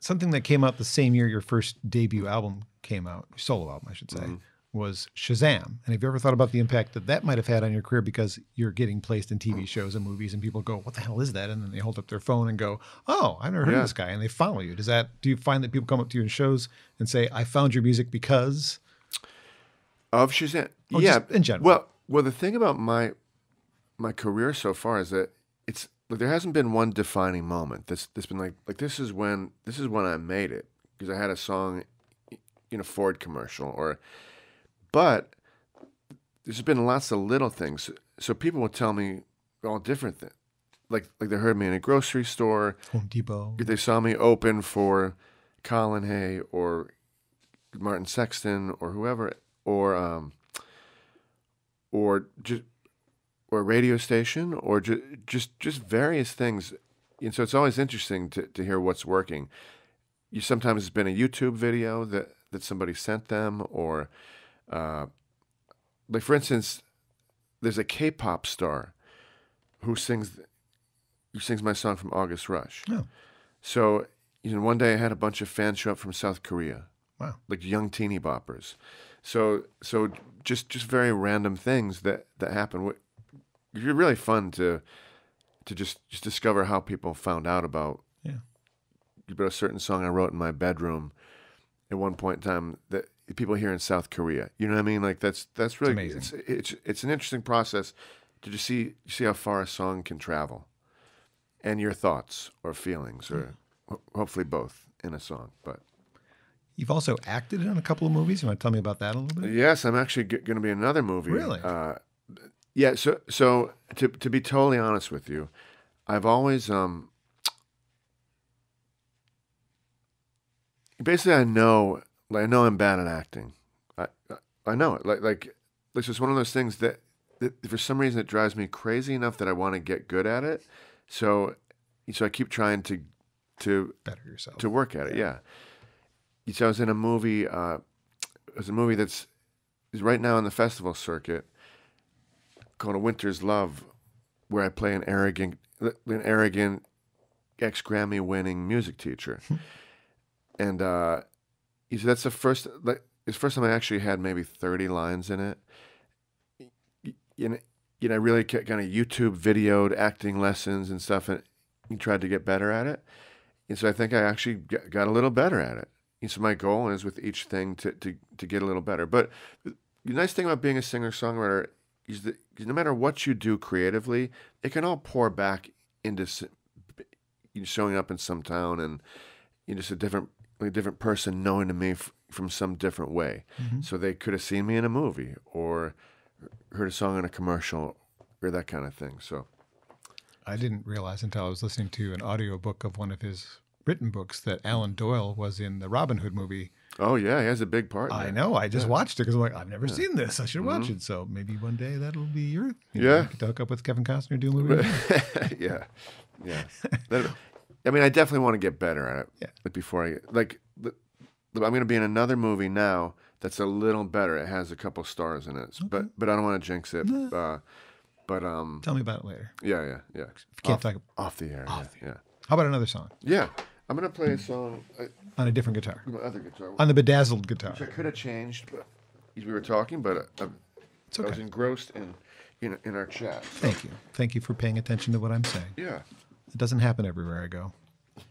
Something that came out the same year your first debut album came out, solo album, I should Mm-hmm. say, was Shazam. And have you ever thought about the impact that that might have had on your career because you're getting placed in TV shows and movies and people go, what the hell is that? And then they hold up their phone and go, oh, I never heard Yeah. of this guy. And they follow you. Does that, do you find that people come up to you in shows and say, I found your music because? Of Shazam, Oh, yeah, in general. Well, well, the thing about my my career so far is that it's like there hasn't been one defining moment. That's that's been like like this is when this is when I made it because I had a song in a Ford commercial or, but there's been lots of little things. So people will tell me all different things. like like they heard me in a grocery store. Home Depot. They saw me open for Colin Hay or Martin Sexton or whoever, or um, or just or a radio station, or just just just various things. And so it's always interesting to, to hear what's working. You sometimes it's been a YouTube video that that somebody sent them, or uh, like for instance, there's a K-pop star who sings who sings my song from August Rush. Oh. So you know, one day I had a bunch of fans show up from South Korea, Wow. like young teeny boppers. So so just just very random things that that happen. It's really fun to to just just discover how people found out about Yeah. about a certain song I wrote in my bedroom at one point in time that people here in South Korea. You know what I mean? Like that's that's really amazing. It's, it's it's an interesting process to just see see how far a song can travel, and your thoughts or feelings, or ho- hopefully both in a song. But You've also acted in a couple of movies. You want to tell me about that a little bit? yes, I'm actually g- going to be in another movie. Really? Uh, yeah. So so to to be totally honest with you, I've always um. Basically, I know, like, I know I'm bad at acting. I I know it. Like like it's just one of those things that, that for some reason it drives me crazy enough that I want to get good at it. So so I keep trying to to Better yourself. to work at it. Yeah. So I was in a movie. Uh, it was a movie that's is right now on the festival circuit called A Winter's Love, where I play an arrogant, an arrogant ex Grammy winning music teacher, and uh, he said that's the first like it's the first time I actually had maybe thirty lines in it. You know, you know, I really kind of YouTube videoed acting lessons and stuff, and tried to get better at it. And so I think I actually got a little better at it. And so my goal is with each thing to, to, to get a little better. But the nice thing about being a singer songwriter is that no matter what you do creatively, it can all pour back into you know, showing up in some town and you know, just a different a different person knowing to me f- from some different way. Mm-hmm. So they could have seen me in a movie or heard a song in a commercial or that kind of thing. So I didn't realize until I was listening to an audiobook of one of his written books that Alan Doyle was in the Robin Hood movie. Oh yeah, he has a big part. in I know. I just watched it because I'm like, I've never seen this. I should watch it. So maybe one day that'll be your. You. Yeah. you get to hook up with Kevin Costner, do a movie. yeah, yeah. That- I mean, I definitely want to get better at it. Yeah. Like before I like, the- the- I'm going to be in another movie now that's a little better. It has a couple stars in it, but but I don't want to jinx it. Uh, but um, Tell me about it later. yeah, yeah, yeah. can't off, talk- off the air. yeah, yeah, How about another song yeah. I'm going to play a song. Uh, on a different guitar, my other guitar, on the bedazzled guitar? which I could have changed, but as we were talking, but uh, It's I was okay. engrossed in in in our chat. Thank you. Thank you for paying attention to what I'm saying. Yeah. It doesn't happen everywhere I go.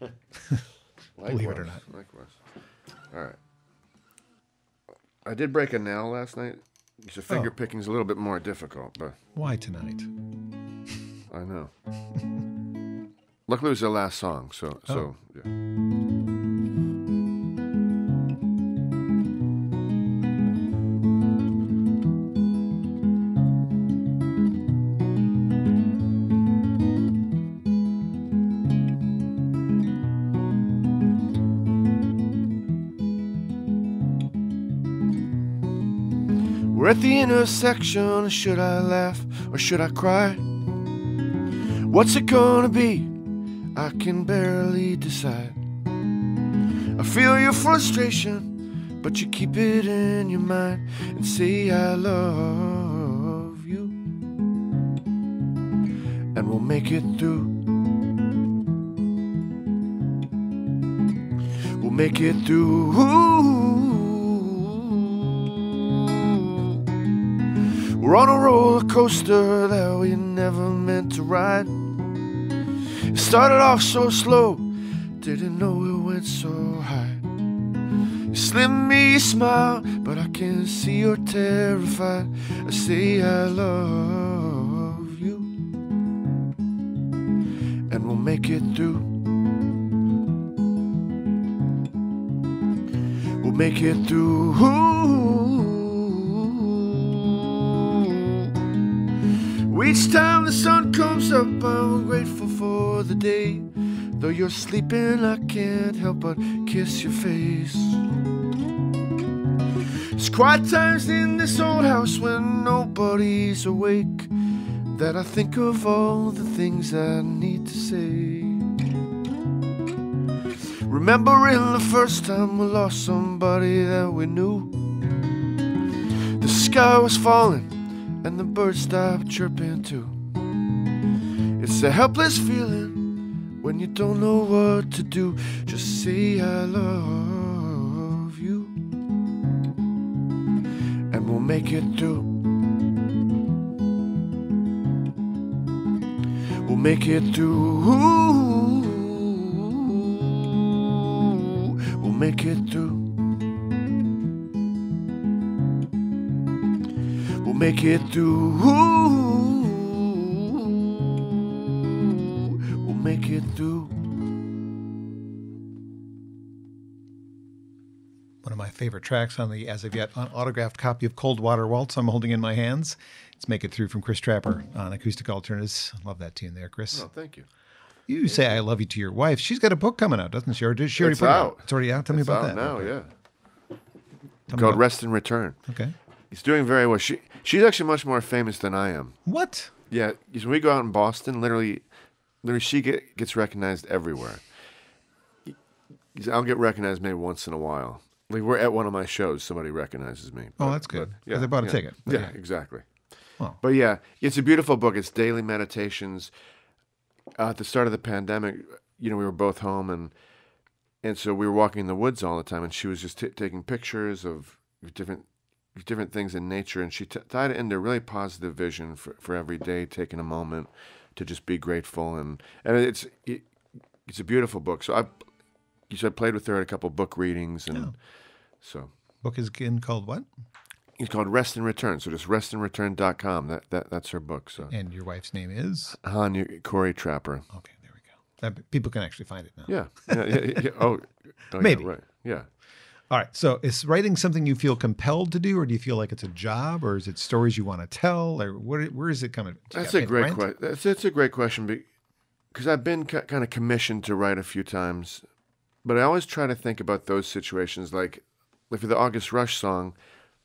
Believe it or Likewise, not. Likewise. All right. I did break a nail last night. So finger Oh. picking's a little bit more difficult, but Why tonight? I know. Luckily, it was the last song, so so Oh. yeah. We're at the intersection. Should I laugh or should I cry? What's it gonna be? I can barely decide. I feel your frustration, but you keep it in your mind and say I love you. And we'll make it through. We'll make it through. We're on a roller coaster that we never meant to ride. Started off so slow, didn't know it went so high. You slip me smile, but I can see you're terrified. I say I love you, and we'll make it through. We'll make it through. Each time the sun comes up, I'm grateful for the day. Though you're sleeping, I can't help but kiss your face. It's quiet times in this old house when nobody's awake that I think of all the things I need to say. Remembering the first time we lost somebody that we knew. The sky was falling and the birds stopped chirping too. It's a helpless feeling when you don't know what to do. Just say I love you, and we'll make it through. We'll make it through. We'll make it through. We'll make it through. Make it through. One of my favorite tracks on the as of yet unautographed copy of Cold Water Waltz I'm holding in my hands. Let's make it through from Chris Trapper on Acoustic Alternatives. Love that tune there, Chris. Oh, thank you. You say I love you to your wife. She's got a book coming out, doesn't she? Or did she already It's put it out. It's already out. Tell me It's about out that. now, yeah. Tell Called about- Rest and Return. Okay. He's doing very well. She she's actually much more famous than I am. What? Yeah, when we go out in Boston, literally, literally she get, gets recognized everywhere. I'll get recognized maybe once in a while. Like we're at one of my shows, somebody recognizes me. Oh, that's good. Yeah, they bought a yeah, ticket. Yeah, yeah. exactly. But yeah, it's a beautiful book. It's daily meditations. Uh, at the start of the pandemic, you know, we were both home and and so we were walking in the woods all the time, and she was just t- taking pictures of different different things in nature, and she t- tied it into a really positive vision for, for every day, taking a moment to just be grateful, and and it's it, it's a beautiful book. So I, you said I played with her at a couple book readings, and Oh. so Book is again called what? it's called Rest and Return. So just restandreturn.com. That that that's her book. So And your wife's name is? Hanya Corey Trapper. Okay, there we go. That, people can actually find it now. Yeah. yeah, yeah, yeah. Oh, oh, yeah, Maybe. right. Yeah. All right. So is writing something you feel compelled to do, or do you feel like it's a job, or is it stories you want to tell, or where, where is it coming? You a great question. That's, that's a great question because I've been ki kind of commissioned to write a few times, but I always try to think about those situations. Like, like for the August Rush song,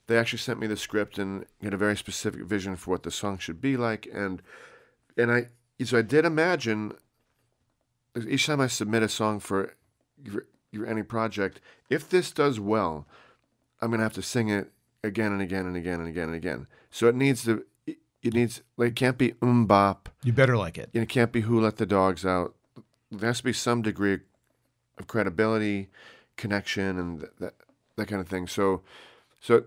they actually sent me the script and had a very specific vision for what the song should be like, and and I so I did imagine each time I submit a song for your, any project, if this does well, I'm gonna have to sing it again and again and again and again and again. So it needs to it needs like it can't be um bop. You better like it. It can't be who let the dogs out. There has to be some degree of credibility, connection, and th- that that kind of thing. So, so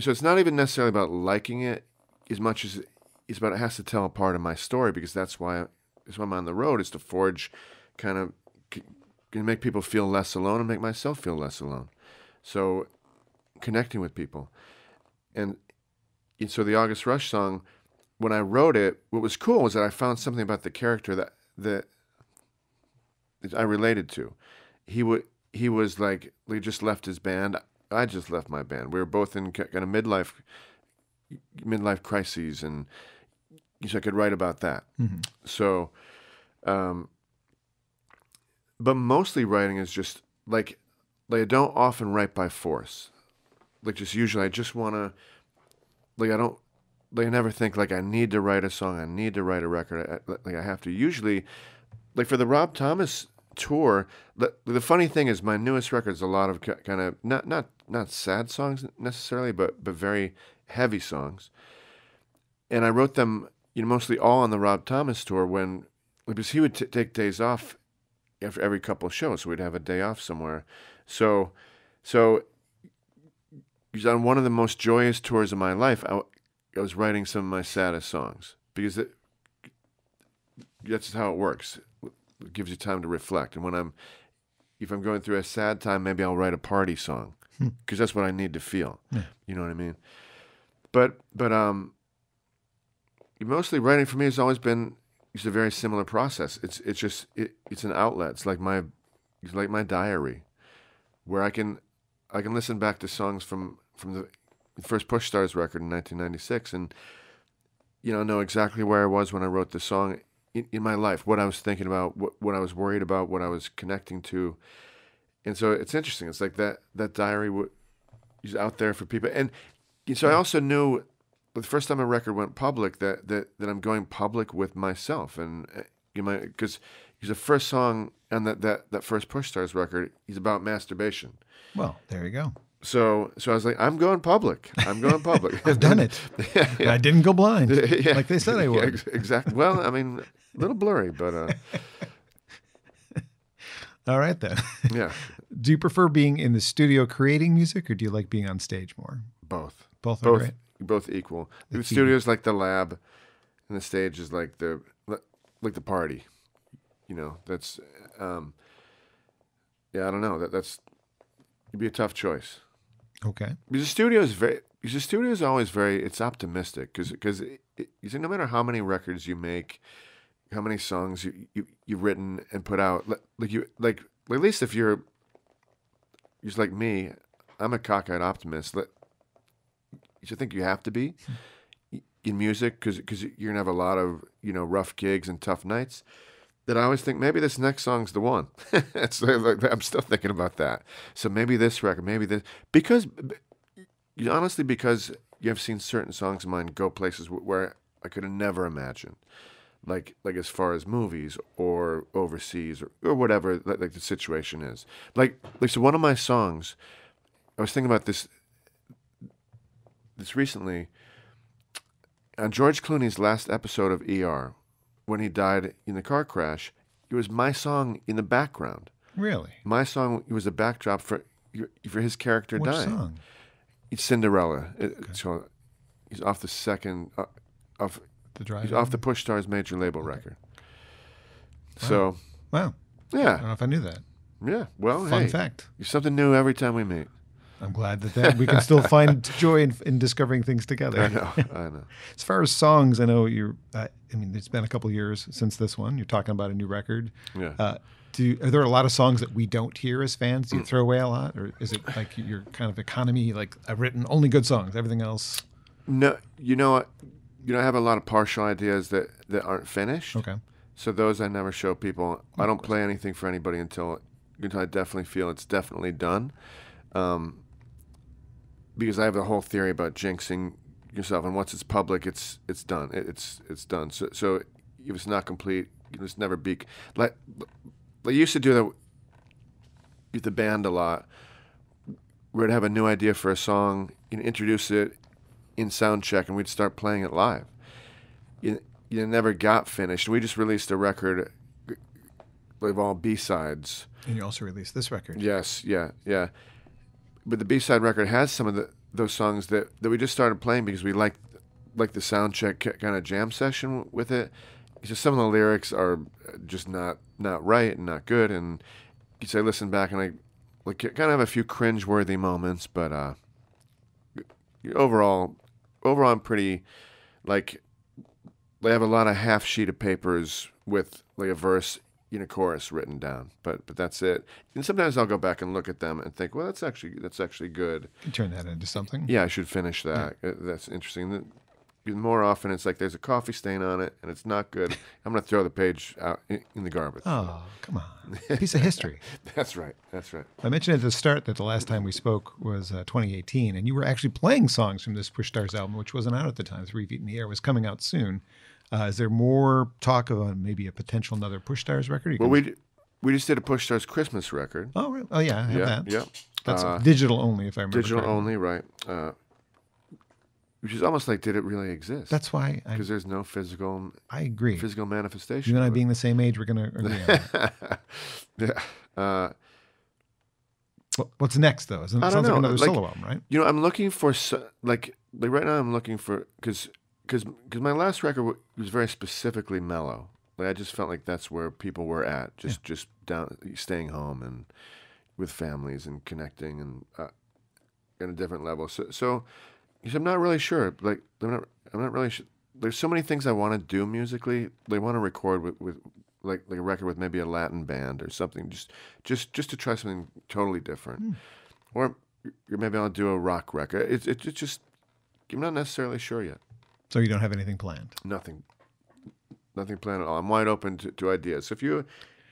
so it's not even necessarily about liking it as much as it's about it has to tell a part of my story because that's why that's why I'm on the road is to forge kind of can make people feel less alone and make myself feel less alone. So connecting with people. And, and so the August Rush song, when I wrote it, what was cool was that I found something about the character that that, I related to. He would he was like he just left his band. I just left my band. We were both in kind of midlife midlife crises, and so I could write about that. So, um, but mostly writing is just like like I don't often write by force. Like just usually I just want to like I don't like I never think like I need to write a song. I need to write a record. I, like I have to. Usually, like for the Rob Thomas tour, the, the funny thing is my newest record is a lot of kind of not not not sad songs necessarily, but but very heavy songs. And I wrote them, you know, mostly all on the Rob Thomas tour when because he would t- take days off after every couple of shows, so we'd have a day off somewhere. So, so he's on one of the most joyous tours of my life. I, I was writing some of my saddest songs because it, that's how it works. It gives you time to reflect. And when I'm, if I'm going through a sad time, maybe I'll write a party song because that's what I need to feel. You know what I mean? But but um, mostly writing for me has always been it's a very similar process. It's it's just it, it's an outlet. It's like my it's like my diary, where I can I can listen back to songs from from the first Push Stars record in 1996 and you know know exactly where I was when I wrote the song in, in my life, what I was thinking about, what, what I was worried about, what I was connecting to. And so it's interesting. It's like that that diary w- is out there for people. And so I also knew the first time a record went public that that, that I'm going public with myself. And uh, you might because the first song on that, that that first Push Stars record is about masturbation. Well, there you go. So so I was like, I'm going public. I'm going public. I've done it. yeah, yeah. I didn't go blind, Yeah. like they said I would. ex- exactly. Well, I mean, a little blurry, but uh, All right then. yeah, do you prefer being in the studio creating music, or do you like being on stage more? both, Both are both, great. Both equal. The, key. studio's like the lab, and the stage is like the like the party. You know, that's um, yeah. I don't know. That that's it'd be a tough choice. Okay. Because the studio is very. Because the studio is always very. It's optimistic because because you see, no matter how many records you make, how many songs you, you you've written and put out, like you like at least if you're, just like me, I'm a cockeyed optimist. Like, you think you have to be hmm. in music because because you're gonna have a lot of you know rough gigs and tough nights. That I always think maybe this next song's the one. it's like, I'm still thinking about that. So maybe this record, maybe this because honestly because you have seen certain songs of mine go places where I could have never imagined, like like as far as movies or overseas or, or whatever like, like the situation is. Like like so one of my songs, I was thinking about this this recently on George Clooney's last episode of ER, when he died in the car crash. It was my song in the background. Really? My song was a backdrop for for his character Which dying. song? It's Cinderella. It- So he's off the second, uh, off The drive. he's off the Push Stars major label record. So Wow. Yeah. I don't know if I knew that. yeah. Well, Fun hey, fact. there's something new every time we meet. I'm glad that, that we can still find joy in, in discovering things together. I know, I know. As far as songs, I know you're. Uh, I mean, it's been a couple years since this one. You're talking about a new record. Yeah. Uh, do are there a lot of songs that we don't hear as fans? Mm. Do you throw away a lot, or is it like your kind of economy? Like I've written only good songs. Everything else. No, you know? You know, I have a lot of partial ideas that that aren't finished. Okay. So those I never show people. I don't play anything for anybody until until I definitely feel it's definitely done. Um, because I have a whole theory about jinxing yourself, and once it's public, it's it's done. It, it's it's done. So so if it's not complete, you just never be like. I used to do that with the band a lot. We'd have a new idea for a song, and introduce it in sound check, and we'd start playing it live. You, you never got finished. We just released a record of all B sides. And you also released this record. Yes, yeah, yeah. But the B side record has some of the those songs that, that we just started playing because we like like the sound check kind of jam session with it. It's just some of the lyrics are just not not right and not good. And you say listen back and I like kind of have a few cringe worthy moments, but uh, overall overall I'm pretty like they have a lot of half sheet of papers with like a verse in a chorus written down, but but that's it. And sometimes I'll go back and look at them and think, well, that's actually that's actually good. You turn that into something. Yeah, I should finish that. Uh, That's interesting. More often, it's like there's a coffee stain on it and it's not good. I'm gonna throw the page out in, in the garbage. Oh, come on. Piece of history. That's right. That's right. I mentioned at the start that the last time we spoke was uh, 2018, and you were actually playing songs from this Push Stars album, which wasn't out at the time. Three Feet in the Air was coming out soon. Uh, is there more talk of maybe a potential another Push Stars record? You Well, we d- we just did a Push Stars Christmas record. oh, really? oh yeah, I have Yeah, that. yeah. That's Uh, digital only, if I remember. Digital correctly. only, right? Uh, which is almost like, did it really exist? That's why because there's no physical I agree. physical manifestation. You and I being the same age, we're going to agree on that. yeah. Uh, What's next, though? It sounds I don't like another Like- solo album, right? you know, I'm looking for so, like like right now. I'm looking for because because because my last record was very specifically mellow. Like I just felt like that's where people were at, just just down, staying home and with families and connecting and uh, at a different level. So so, I'm not really sure. Like I'm not I'm not really sure. There's so many things I want to do musically. They want to record with with like like a record with maybe a Latin band or something. Just just just to try something totally different, or or maybe I'll do a rock record. It's it's it's just I'm not necessarily sure yet. So you don't have anything planned. Nothing. nothing planned at all. I'm wide open to, to ideas. So if you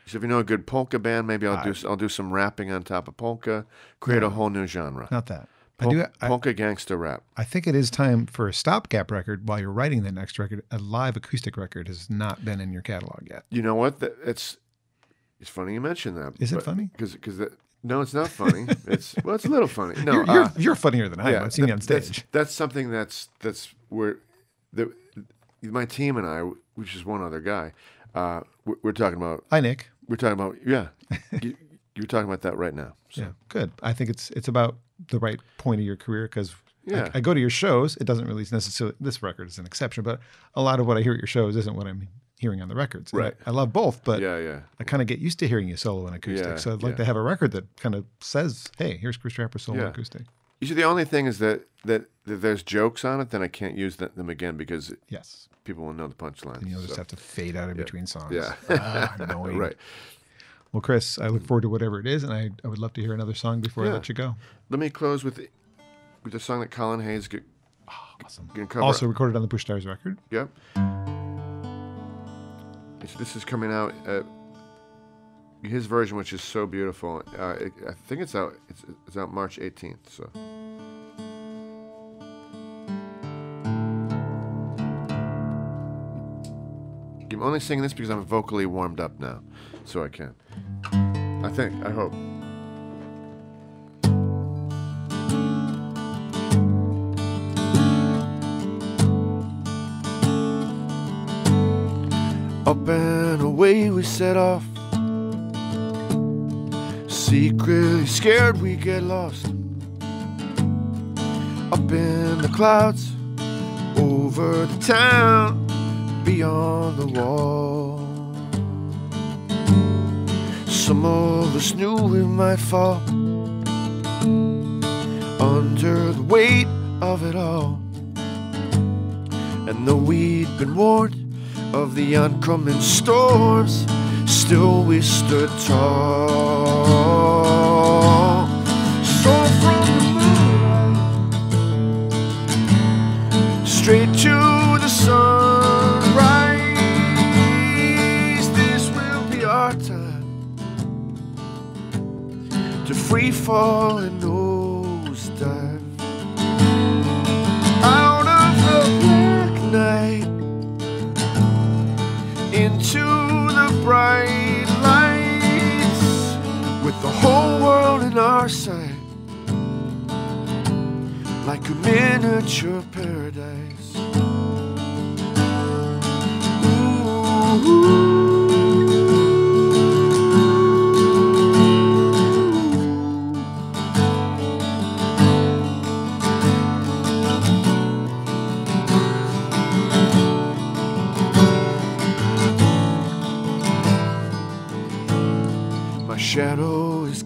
so if you know a good polka band, maybe I'll do s- I'll do some rapping on top of polka, create a whole new genre. Not that. I do. I, polka gangster rap. I think it is time for a stopgap record while you're writing the next record. A live acoustic record has not been in your catalog yet. You know what? That it's it's funny you mention that. Is it funny? Because because no, it's not funny. it's well, it's a little funny. No, you're, you're, uh, you're funnier than I am. I've seen you on that- that's- stage. That's, something that's that's where the my team and I, which is one other guy, uh, we're, we're talking about. Hi, Nick. We're talking about yeah. you, you're talking about that right now. So. Yeah, good. I think it's it's about the right point of your career because Yeah. I, I go to your shows. It doesn't really necessarily. This record is an exception, but a lot of what I hear at your shows isn't what I'm hearing on the records. And I- Right. I, love both, but Yeah, yeah. I kind of get used to hearing you solo and acoustic. Yeah, so I'd like yeah. to have a record that kind of says, "Hey, here's Chris Trapper solo Yeah. acoustic." You see, the only thing is that that, that there's jokes on it, then I can't use th- them again because Yes, people will know the punchline. and you'll just have to fade out in between songs. Yeah. Ah, annoying. right. Well, Chris, I look forward to whatever it is, and I, I would love to hear another song before I let you go. Let me close with the, with the song that Colin Hay's g- Awesome. gonna cover. Also recorded on the Push Stars record. Yep. It's, this is coming out. Uh, his version, which is so beautiful. Uh, it, I think it's out. It's, it's out March 18th. So. I'm only singing this because I'm vocally warmed up now, so I can. I think. I hope. Up and away we set off. Secretly scared we get lost. Up in the clouds, over the town, beyond the wall. Some of us knew we might fall under the weight of it all. And though we'd been warned of the oncoming storms, still we stood tall. Free fall and nosedive out of the black night into the bright lights with the whole world in our sight like a miniature paradise.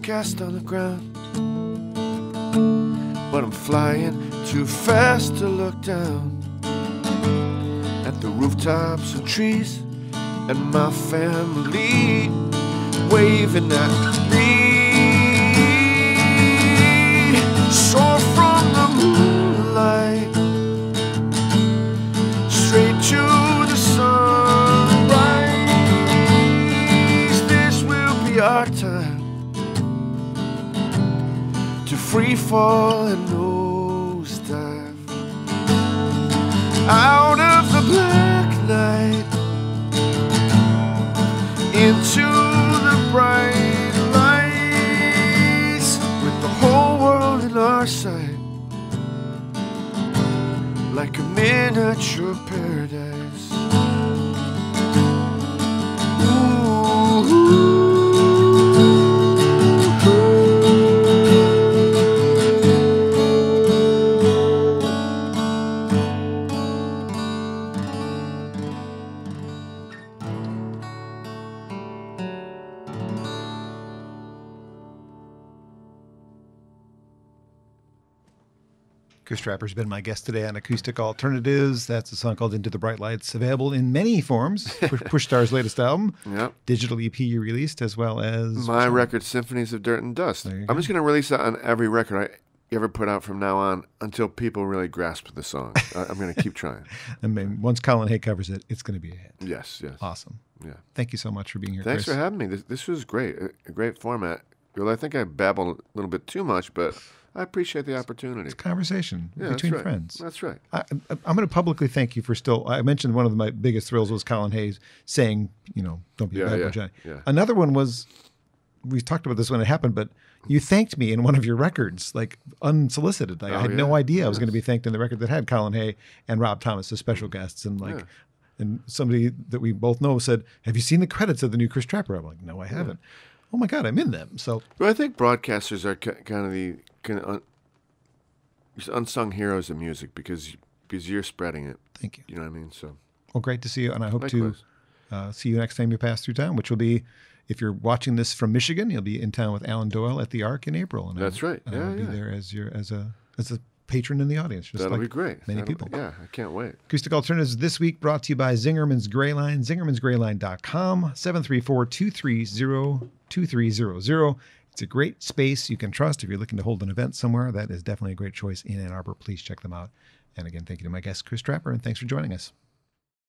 Cast on the ground, but I'm flying too fast to look down at the rooftops and trees and my family waving at me. Free fall and nosedive out of the black night into the bright lights with the whole world in our sight like a miniature paradise. Chris Trapper's been my guest today on Acoustic Alternatives. That's a song called Into the Bright Lights, available in many forms. Push, Push Star's latest album, Yep. digital EP you released, as well as My record, Symphonies of Dirt and Dust. I'm go. just going to release that on every record. I ever put out from now on until people really grasp the song. I, I'm going to keep trying. And then once Colin Hay covers it, it's going to be a hit. Yes, yes. Awesome. Yeah. Thank you so much for being here, Thanks Chris. for having me. This, this was great. A, a great format. Well, I think I babbled a little bit too much, but I appreciate the opportunity. It's Conversation Yeah, between that's right. friends. That's right. I, I'm going to publicly thank you for still. I mentioned one of my biggest thrills was Colin Hay's saying, you know, don't be Yeah, a bad yeah, Johnny. yeah. Another one was, we talked about this when it happened, but you thanked me in one of your records, like unsolicited. Like, I Oh, had no yeah. idea I was going to be thanked in the record that had Colin Hay and Rob Thomas as special guests. And like, and somebody that we both know said, Have you seen the credits of the new Chris Trapper? I'm like, No, I haven't. Oh my God, I'm in them. So Well, I think broadcasters are ki- kind of the of un, unsung heroes of music because because you're spreading it. thank you. You know what I mean? So Well, great to see you. And I hope to uh, see you next time you pass through town, which will be, if you're watching this from Michigan, you'll be in town with Alan Doyle at the Ark in April. And That's I'll, right. and Yeah, I'll be there as your as a as a patron in the audience. Just that'll like be great. Many That'll- people. Yeah, I can't wait. Acoustic Alternatives this week brought to you by Zingerman's Gray Line, zingermansgreyline.com, 734-230-2300. It's a great space you can trust if you're looking to hold an event somewhere. That is definitely a great choice in Ann Arbor. Please check them out. And again, thank you to my guest, Chris Trapper, and thanks for joining us.